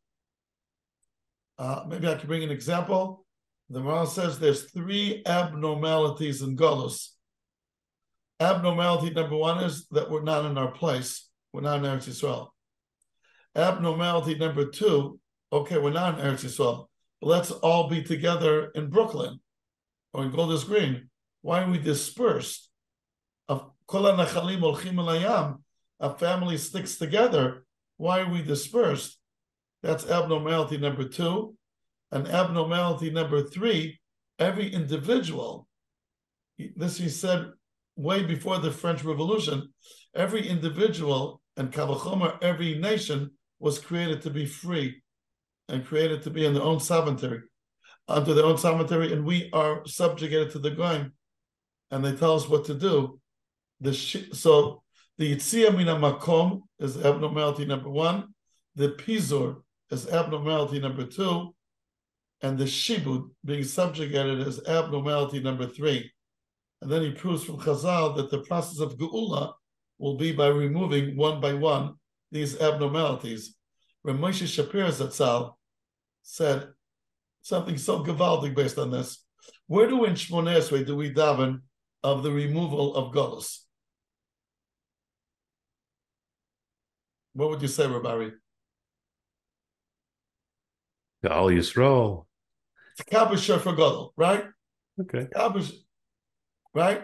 Speaker 2: Uh, maybe I can bring an example. The Maharal says there's three abnormalities in Golos. Abnormality number one is that we're not in our place. We're not in Eretz Yisrael. Abnormality number two, okay, we're not in Eretz Yisrael. but let's all be together in Brooklyn or in Golders Green. Why are we dispersed? a family sticks together. Why are we dispersed? That's abnormality number two. And abnormality number three, every individual, this he said way before the French Revolution, every individual and Kavachomer, every nation was created to be free and created to be in their own sovereignty, under their own sovereignty, and we are subjugated to the Goyim, and they tell us what to do. The so the Yitzia Mina Makom is abnormality number one. the pizor is abnormality number two, and the shibud being subjugated as abnormality number three. And then he proves from Chazal that the process of geula will be by removing one by one these abnormalities. Moshe Shapir Zatzal said something so gewaldig based on this. Where do in Shmoneswe do we daven of the removal of Golos? What would you say, Rabari?
Speaker 1: All Yisrael.
Speaker 2: Kabish for Godel, right?
Speaker 1: Okay.
Speaker 2: Kabish, right?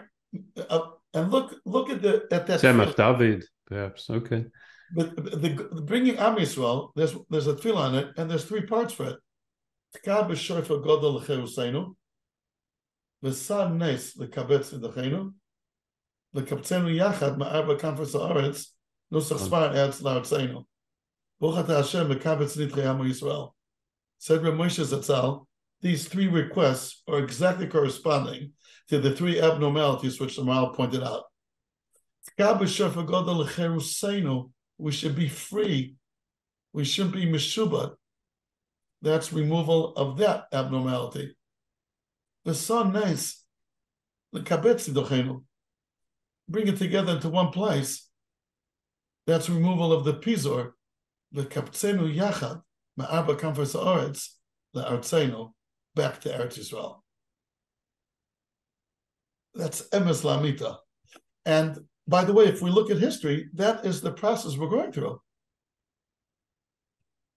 Speaker 2: Uh, and look, look at the at that.
Speaker 1: Tzemach David, perhaps. Okay.
Speaker 2: But the, the, bringing Am Yisrael, there's there's a tefillah on it, and there's three parts for it. Kabish for Godel lecheruseinu. The sun nes the kabetz v'dachenu. The kaptzenu yachad ma'arba kamfas haaretz. Nusach spar adds la'artzeinu. Buchat Hashem mekabetz nitchei Am Yisrael. Said Rav Moshe Zatzal, these three requests are exactly corresponding to the three abnormalities which the Maharal pointed out. We should be free. We shouldn't be meshubat. That's removal of that abnormality. The sun nice. Bring it together into one place. That's removal of the pizor. The kaptzenu yachad. Ma'arba haaretz. The artzenu back to Eretz Yisrael. That's emes lamita. And by the way, if we look at history, that is the process we're going through.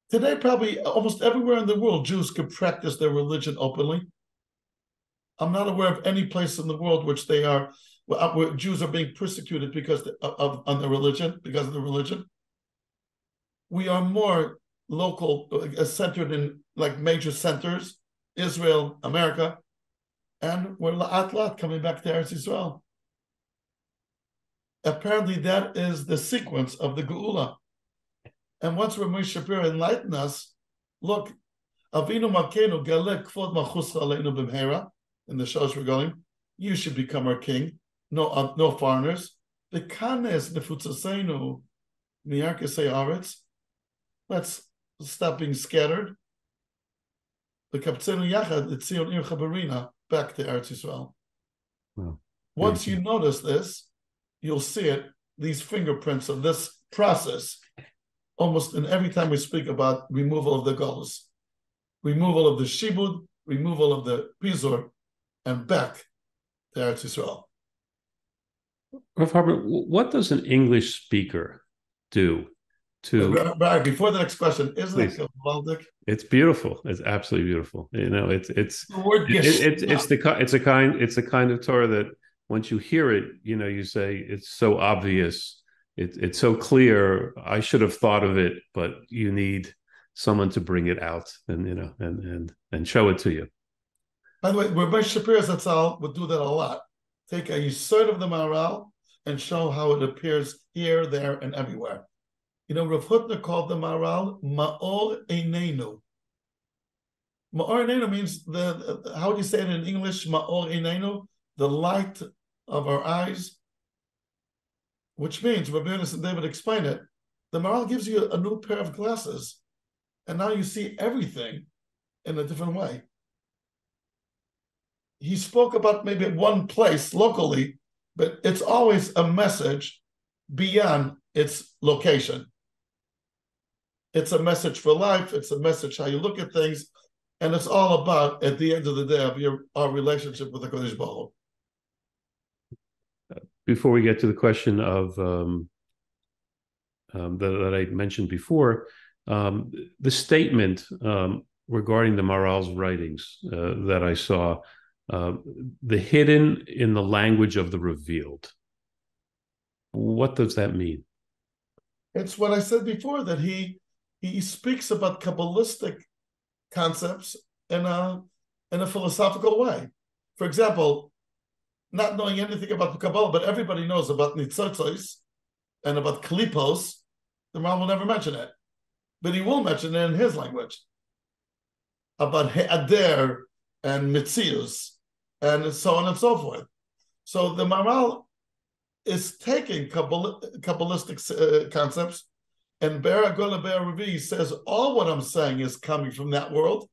Speaker 2: Today, probably almost everywhere in the world, Jews could practice their religion openly. I'm not aware of any place in the world which they are uh, where Jews are being persecuted because of, of on their religion, because of the religion. We are more local, uh, centered in like major centers Israel, America, and we're lat coming back to Eretz Israel. Apparently, that is the sequence of the Geula. And once Ramesh Shapiro enlightened us, look, Avinu Malkeinu Galek Kvod Machuscha Aleinu B'mhera, in the Shosh going, you should become our king, no uh, no foreigners. The Kanes Nefutzaseinu Miyarkesei Aretz, let's stop being scattered the Kaptzenu Yachad, the Tzion Ir Chabarina, back to Eretz Yisrael. Wow. Once you notice this, you'll see it, these fingerprints of this process, almost in every time we speak about removal of the goals, removal of the shibud, removal of the pizor, and back to Eretz Yisrael.
Speaker 1: Rav Hartman, what does an English speaker do to
Speaker 2: Right, before the next question, isn't Please. it?
Speaker 1: It's beautiful. It's absolutely beautiful. You know, it's it's it, it, it's it's the it's a kind it's a kind of Torah that once you hear it, you know, you say it's so obvious. It, it's so clear. I should have thought of it, but you need someone to bring it out and you know and and and show it to you.
Speaker 2: By the way, Rabbi Shapiro Zatzal would do that a lot. Take a sort of the Maharal and show how it appears here, there, and everywhere. You know, Rav Hutner called the Maral Ma'or Einenu. Ma'or Einenu means the, how do you say it in English? Ma'or Einenu, the light of our eyes, which means, Rabbi Yonason David explain it, the Maral gives you a new pair of glasses, and now you see everything in a different way. He spoke about maybe one place locally, but it's always a message beyond its location. It's a message for life. It's a message how you look at things, and it's all about at the end of the day of your our relationship with the Kodesh Baruch.
Speaker 1: Before we get to the question of um, um, that, that, I mentioned before, um, the statement um, regarding the Maral's writings uh, that I saw, uh, the hidden in the language of the revealed. What does that mean?
Speaker 2: It's what I said before that he he speaks about Kabbalistic concepts in a in a philosophical way. For example, not knowing anything about Kabbalah, but everybody knows about Nitzotzos and about Klipos, the Ram will never mention it. But he will mention it in his language. About He'ader and Mitzius and so on and so forth. So the Maharal is taking Kabbalistic uh, concepts And Be'er Agola Be'er Revi says all what I'm saying is coming from that world,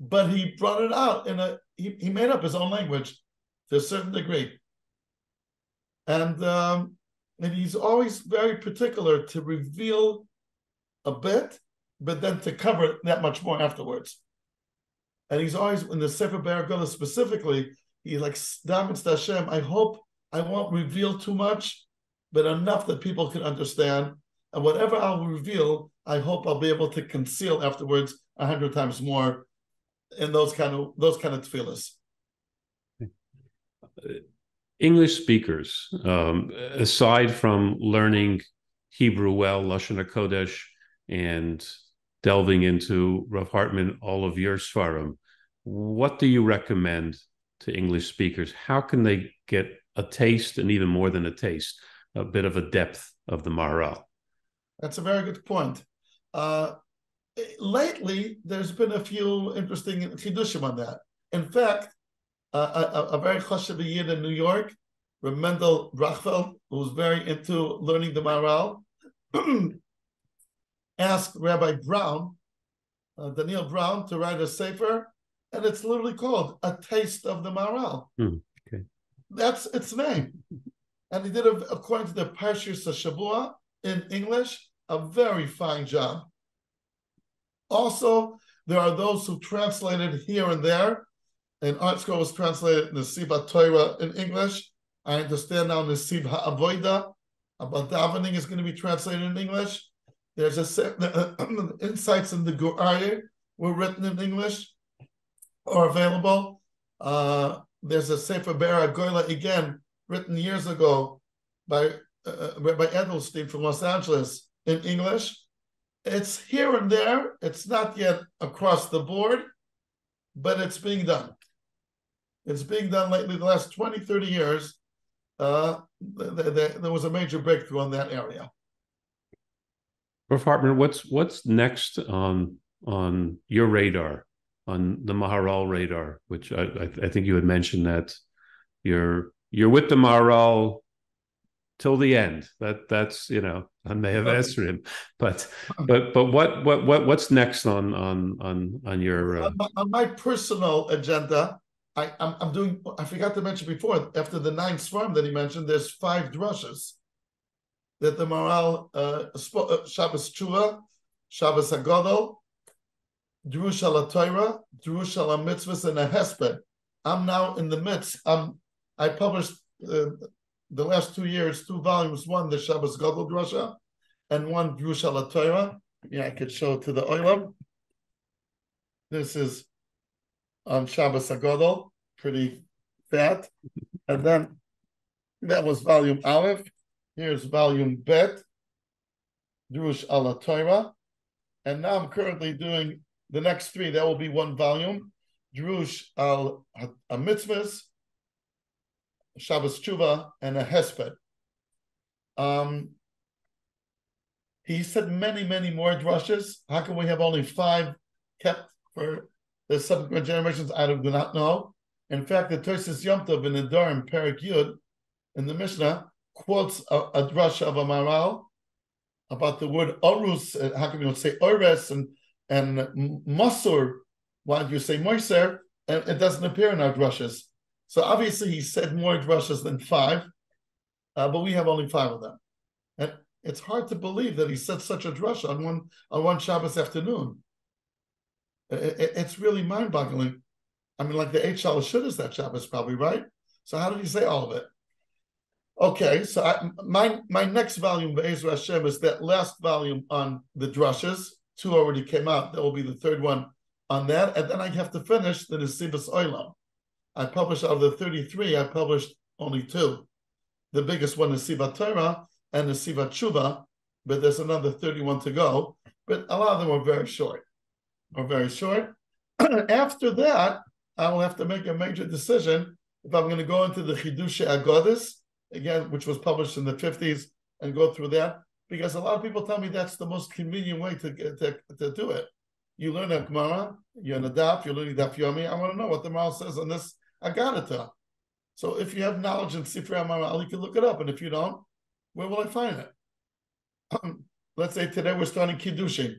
Speaker 2: but he brought it out in a he, he made up his own language to a certain degree. And um, and he's always very particular to reveal a bit, but then to cover that much more afterwards. And he's always in the Sefer Be'er specifically, he like David Hashem, I hope I won't reveal too much, but enough that people can understand. And whatever I'll reveal, I hope I'll be able to conceal afterwards a hundred times more in those kind of those kind of tefillahs.
Speaker 1: English speakers, um, aside from learning Hebrew well, Lashon Kodesh, and delving into Rav Hartman, all of your Svarim, what do you recommend to English speakers? How can they get a taste, and even more than a taste, a bit of a depth of the Maharal?
Speaker 2: That's a very good point. Uh, lately, there's been a few interesting chidushim on that. In fact, uh, a, a, very chashav yid in New York, Mendel Rachfeld, who's very into learning the Maharal, asked Rabbi Brown, uh, Daniel Brown, to write a sefer, and it's literally called "A Taste of the Maharal."
Speaker 1: Mm, okay.
Speaker 2: That's its name, and he did it according to the Parshas Shabua in English, a very fine job. Also, there are those who translated here and there, and ArtScroll was translated Siva Torah in English. I understand now the Siva Avoida about davening is going to be translated in English. There's a the, insights in the Gur Aryeh were written in English or available. Uh, there's a Sefer Be'er Agola again written years ago by uh, Rabbi Edelstein from Los Angeles in English. It's here and there. It's not yet across the board, but it's being done. It's being done lately, the last 20, 30 years. Uh, there was a major breakthrough on that area.
Speaker 1: Prof. Hartman, what's what's next on on your radar, on the Maharal radar? Which I, I, I think you had mentioned that you're you're with the Maral till the end. That that's you know I may have answered him, but but but what what what what's next on on on on your
Speaker 2: uh... on, my, on, my, personal agenda? I I'm, I'm, doing. I forgot to mention before. After the ninth swarm that he mentioned, there's five drushes that the Maral uh, uh, Shabbos Tshuva, Shabbos Hagadol, Drush Torah, Drush Mitzvahs, and a Hesped. I'm now in the midst. I'm I published uh, the last two years, two volumes, one the Shabbos Gadol Drasha, and one Drush al Torah. Yeah, I could show to the Oilam. This is on Shabbos Agadol, pretty fat. And then that was volume Aleph. Here's volume Bet, Drush al Torah. And now I'm currently doing the next three. That will be one volume. Drush al Mitzvahs, Shabbos Tshuva, and a Hesped. Um, he said many, many more drushes. How can we have only five kept for the subsequent generations? I do not know. In fact, the Tosfos Yom Tov in the Durham Perik Yud in the Mishnah quotes a, a drush of a Maharal about the word orus. How can you say ores and and masur? Why do you say moiser? And it doesn't appear in our drushes. So obviously he said more drushes than five, uh, but we have only five of them. And it's hard to believe that he said such a drush on one on one Shabbos afternoon. It, it, it's really mind-boggling. I mean, like the eight Shalashudas that Shabbos probably, right? So how did he say all of it? Okay, so I, my my next volume, Be'ezer Hashem, is that last volume on the drushes. Two already came out. That will be the third one on that, and then I have to finish the Nesivas Oilam. I published out of the 33, I published only two. The biggest one is Siva Torah and the Siva Tshuva, but there's another 31 to go. But a lot of them are very short, are very short. After that, I will have to make a major decision if I'm going to go into the Chidush Agodis, again, which was published in the 50s, and go through that, because a lot of people tell me that's the most convenient way to, to, to do it. You learn a Gemara, you're in a daf, you're learning daf yomi. I want to know what the Maharal says on this Agadata. So if you have knowledge in Sifri Amaral, you can look it up. And if you don't, where will I find it? um, let's say today we're starting Kiddushin,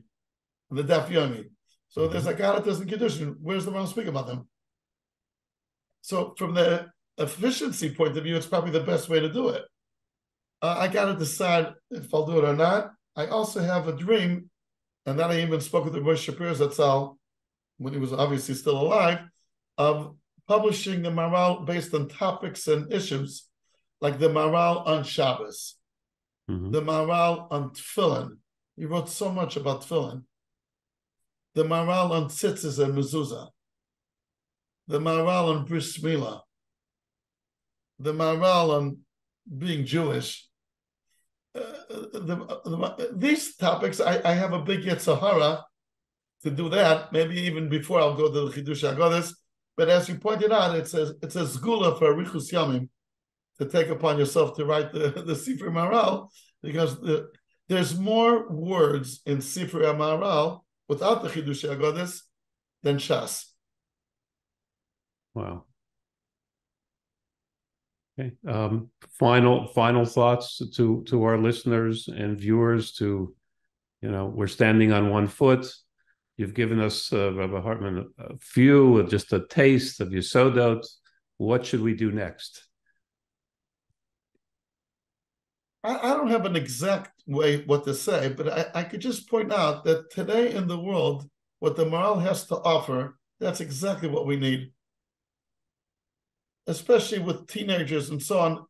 Speaker 2: the Daf Yomi. So mm-hmm. there's Agalatas and Kiddushin. Where's the Ram speak about them? So from the efficiency point of view, it's probably the best way to do it. Uh, I got to decide if I'll do it or not. I also have a dream, and then I even spoke with the Rosh Shapiro Zatzal when he was obviously still alive, of publishing the Maharal based on topics and issues, like the Maharal on Shabbos, mm-hmm. the Maharal on Tefillin. He wrote so much about Tefillin. The Maharal on Tzitzis and Mezuzah. The Maharal on Bris Milah. The Maharal on being Jewish. Uh, the, the, these topics, I, I have a big Yetzirah to do that, maybe even before I'll go to the Chidush Agodas. But as you pointed out, it's a, it's a zgula for Richus Yamim to take upon yourself to write the, the Sifri Maral because the, there's more words in Sifri Maral without the Chidush Agodas than Shas.
Speaker 1: Wow. Okay. Um, final final thoughts to to our listeners and viewers. To you know, we're standing on one foot. You've given us, uh, Rabbi Hartman, a few, just a taste of your Yesodot. What should we do next?
Speaker 2: I, I don't have an exact way what to say, but I, I could just point out that today in the world, what the Maharal has to offer, that's exactly what we need. Especially with teenagers and so on.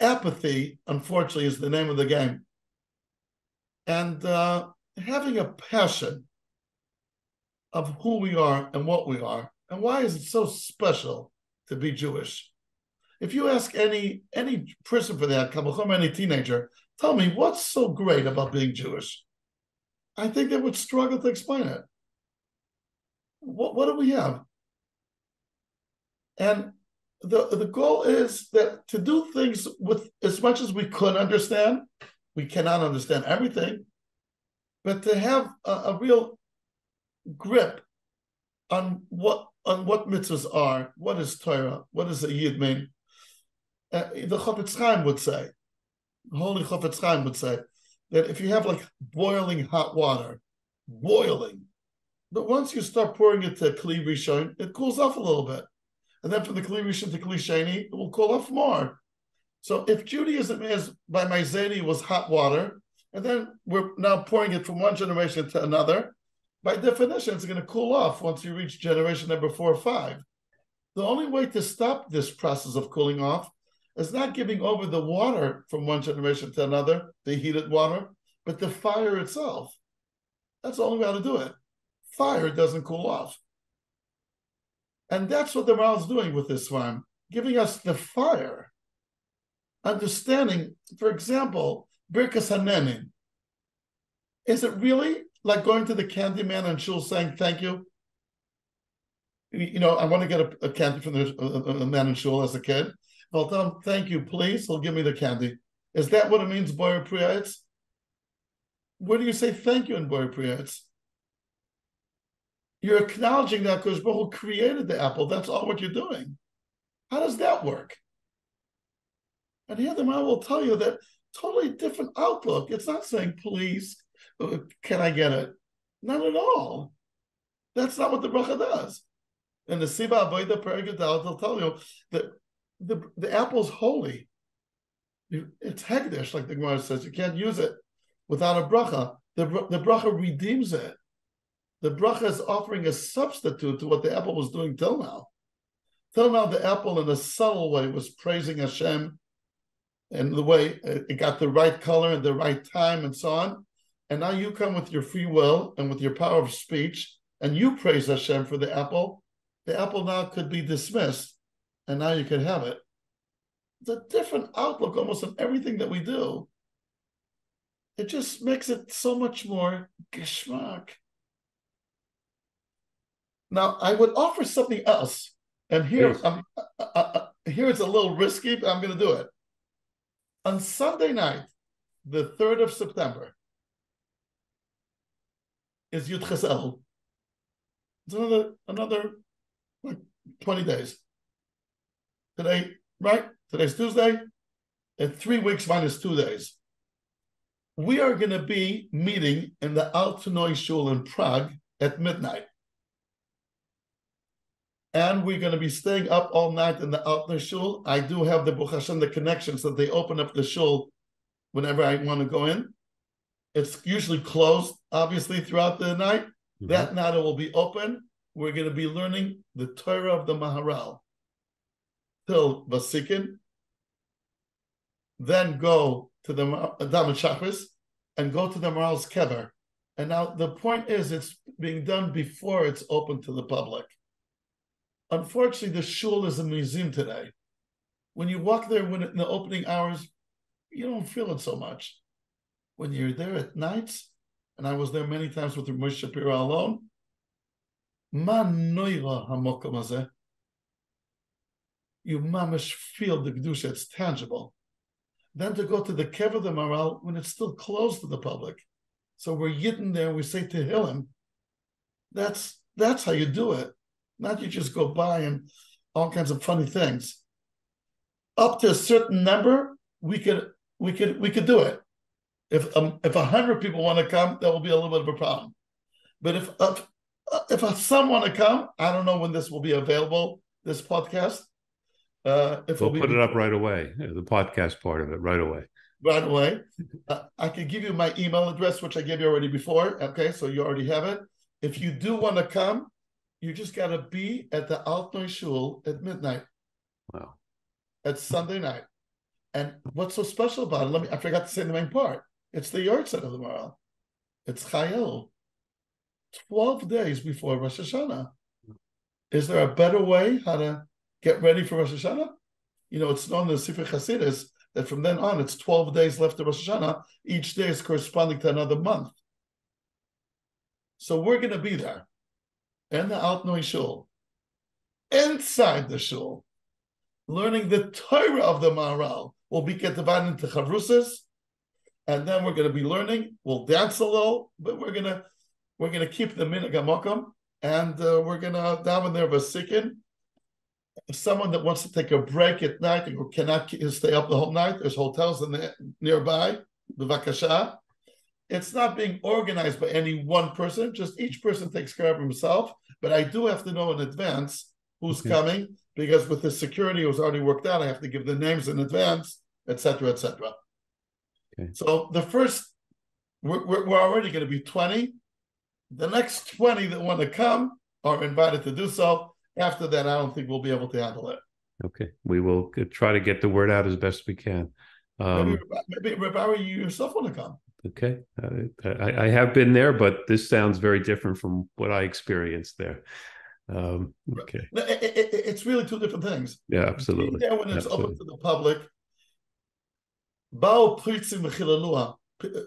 Speaker 2: Apathy, unfortunately, is the name of the game. And uh, having a passion of who we are and what we are, and why is it so special to be Jewish? If you ask any any person for that, any teenager, tell me what's so great about being Jewish. I think they would struggle to explain it. What, what do we have? And the, the goal is that to do things with as much as we could understand, we cannot understand everything, but to have a, a real grip on what on what mitzvahs are, what is Torah, what does a yid mean. Uh, the Chofetz Chaim would say, Holy Chofetz Chaim would say that if you have like boiling hot water, boiling, but once you start pouring it to Kli Rishon, it cools off a little bit, and then from the Kli Rishon to Kli Sheni, it will cool off more. So if Judaism is by my Maizeni was hot water, and then we're now pouring it from one generation to another, by definition, it's going to cool off once you reach generation number four or five. The only way to stop this process of cooling off is not giving over the water from one generation to another, the heated water, but the fire itself. That's the only way to do it. Fire doesn't cool off. And that's what the Maharal is doing with this one, giving us the fire. Understanding, for example, Birkas Hanehenin. Is it really like going to the candy man and she'll saying thank you. You know, I want to get a, a candy from the uh, uh, a, a man in shul as a kid. I'll tell him, thank you, please. He'll give me the candy. Is that what it means, boyer priyatz? Where do you say thank you in boyer priyatz? You're acknowledging that because Baruch created the apple. That's all what you're doing. How does that work? And here the man will tell you that totally different outlook. It's not saying please, can I get it? Not at all. That's not what the bracha does. And the Siva Avoida Perigadal, they'll tell you that the, the apple's holy. It's hegdish, like the Gemara says. You can't use it without a bracha. The, the bracha redeems it. The bracha is offering a substitute to what the apple was doing till now. Till now, the apple, in a subtle way, was praising Hashem and the way it got the right color and the right time and so on. And now you come with your free will and with your power of speech, and you praise Hashem for the apple. The apple now could be dismissed, and now you can have it. It's a different outlook almost on everything that we do. It just makes it so much more geschmack. Now, I would offer something else, and here, yes. uh, uh, uh, here it's a little risky, but I'm going to do it. On Sunday night, the 3rd of September, is Yud Chesel. It's another another like 20 days. Today, right? Today's Tuesday. And three weeks minus two days. we are going to be meeting in the Altneu Shul in Prague at midnight. And we're going to be staying up all night in the Altneu Shul. I do have the Buch Hashem, the connections that they open up the shul whenever I want to go in. It's usually closed, obviously, throughout the night.
Speaker 1: Mm-hmm.
Speaker 2: That night it will be open. We're going to be learning the Torah of the Maharal till Vasikin, then go to the Daman Chakras and go to the Maharal's Kever. And now the point is, it's being done before it's open to the public. Unfortunately, the shul is a museum today. When you walk there when in the opening hours, you don't feel it so much. When you're there at nights, and I was there many times with Moshe Shapiro alone, man noira hamokom. You mamish feel the kedusha; it's tangible. Then to go to the kever the Maharal when it's still closed to the public, so we're yitting there. We say to Tehillim. That's that's how you do it. Not you just go by and all kinds of funny things. Up to a certain number, we could we could we could do it. If um, if a hundred people want to come, that will be a little bit of a problem. But if if, if some want to come, I don't know when this will be available. This podcast. Uh, if
Speaker 1: We'll put
Speaker 2: be
Speaker 1: it up right away, uh, the podcast part of it right away.
Speaker 2: right away. Uh, I can give you my email address, which I gave you already before. Okay, so you already have it. If you do want to come, you just got to be at the Altneu Shul at midnight.
Speaker 1: Wow.
Speaker 2: It's Sunday night. And what's so special about it? Let me I forgot to say the main part. It's the yard of the Maharal. It's Chayil. 12 days before Rosh Hashanah. Is there a better way how to get ready for Rosh Hashanah? You know, it's known in the Sifri Chasidis that from then on it's 12 days left to Rosh Hashanah. Each day is corresponding to another month. So we're going to be there in the Altneu Shul, inside the Shul, learning the Torah of the Maharal. We'll be divided into chavrusas, and then we're going to be learning. We'll dance a little, but we're gonna we're gonna keep the minhag and uh, we're gonna daven there vasikin. Someone that wants to take a break at night and cannot stay up the whole night, there's hotels in the, nearby. B'vakasha. It's not being organized by any one person. Just each person takes care of himself. But I do have to know in advance who's
Speaker 1: Okay.
Speaker 2: coming because with the security it was already worked out. I have to give the names in advance, etc., etc.
Speaker 1: Okay.
Speaker 2: So the first, we're, we're, already going to be 20. The next 20 that want to come are invited to do so. After that, I don't think we'll be able to handle it.
Speaker 1: Okay. We will try to get the word out as best we can. Um,
Speaker 2: maybe, maybe Rabbi, you yourself want to come.
Speaker 1: okay. Uh, I, I have been there, but this sounds very different from what I experienced there. Um, okay.
Speaker 2: It- it- it- it's really two different things.
Speaker 1: Yeah,
Speaker 2: Being
Speaker 1: absolutely.
Speaker 2: there when it's
Speaker 1: Absolutely.
Speaker 2: open to the public. Bao pritzim.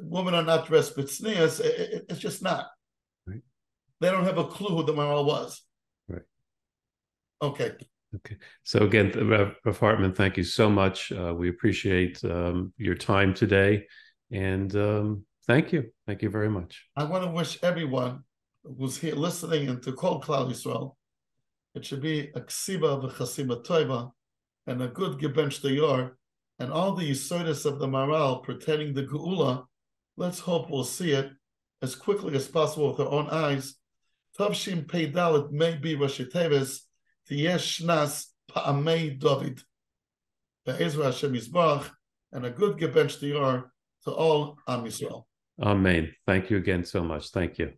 Speaker 2: Women are not dressed with sneers. It- it- It's just not.
Speaker 1: Right.
Speaker 2: They don't have a clue who the Maharal was.
Speaker 1: Right.
Speaker 2: Okay. Okay.
Speaker 1: So again, Rev Hartman, thank you so much. Uh, we appreciate um, your time today, and um, thank you, thank you very much.
Speaker 2: I want to wish everyone who's here listening and to call Klal Yisrael, it should be a ksiba v'chasima toiva and a good gebench to yor and all the yisoidus of the Maharal pretending the Geula. Let's hope we'll see it as quickly as possible with our own eyes. Tavshim Pei Dalet may be Rashi Tevis Tiyesh Shnas Pa'amei David. Be'ezra Hashem Yisbarach and a good gebench yor to all Am Yisrael.
Speaker 1: Amen. Thank you again so much. Thank you.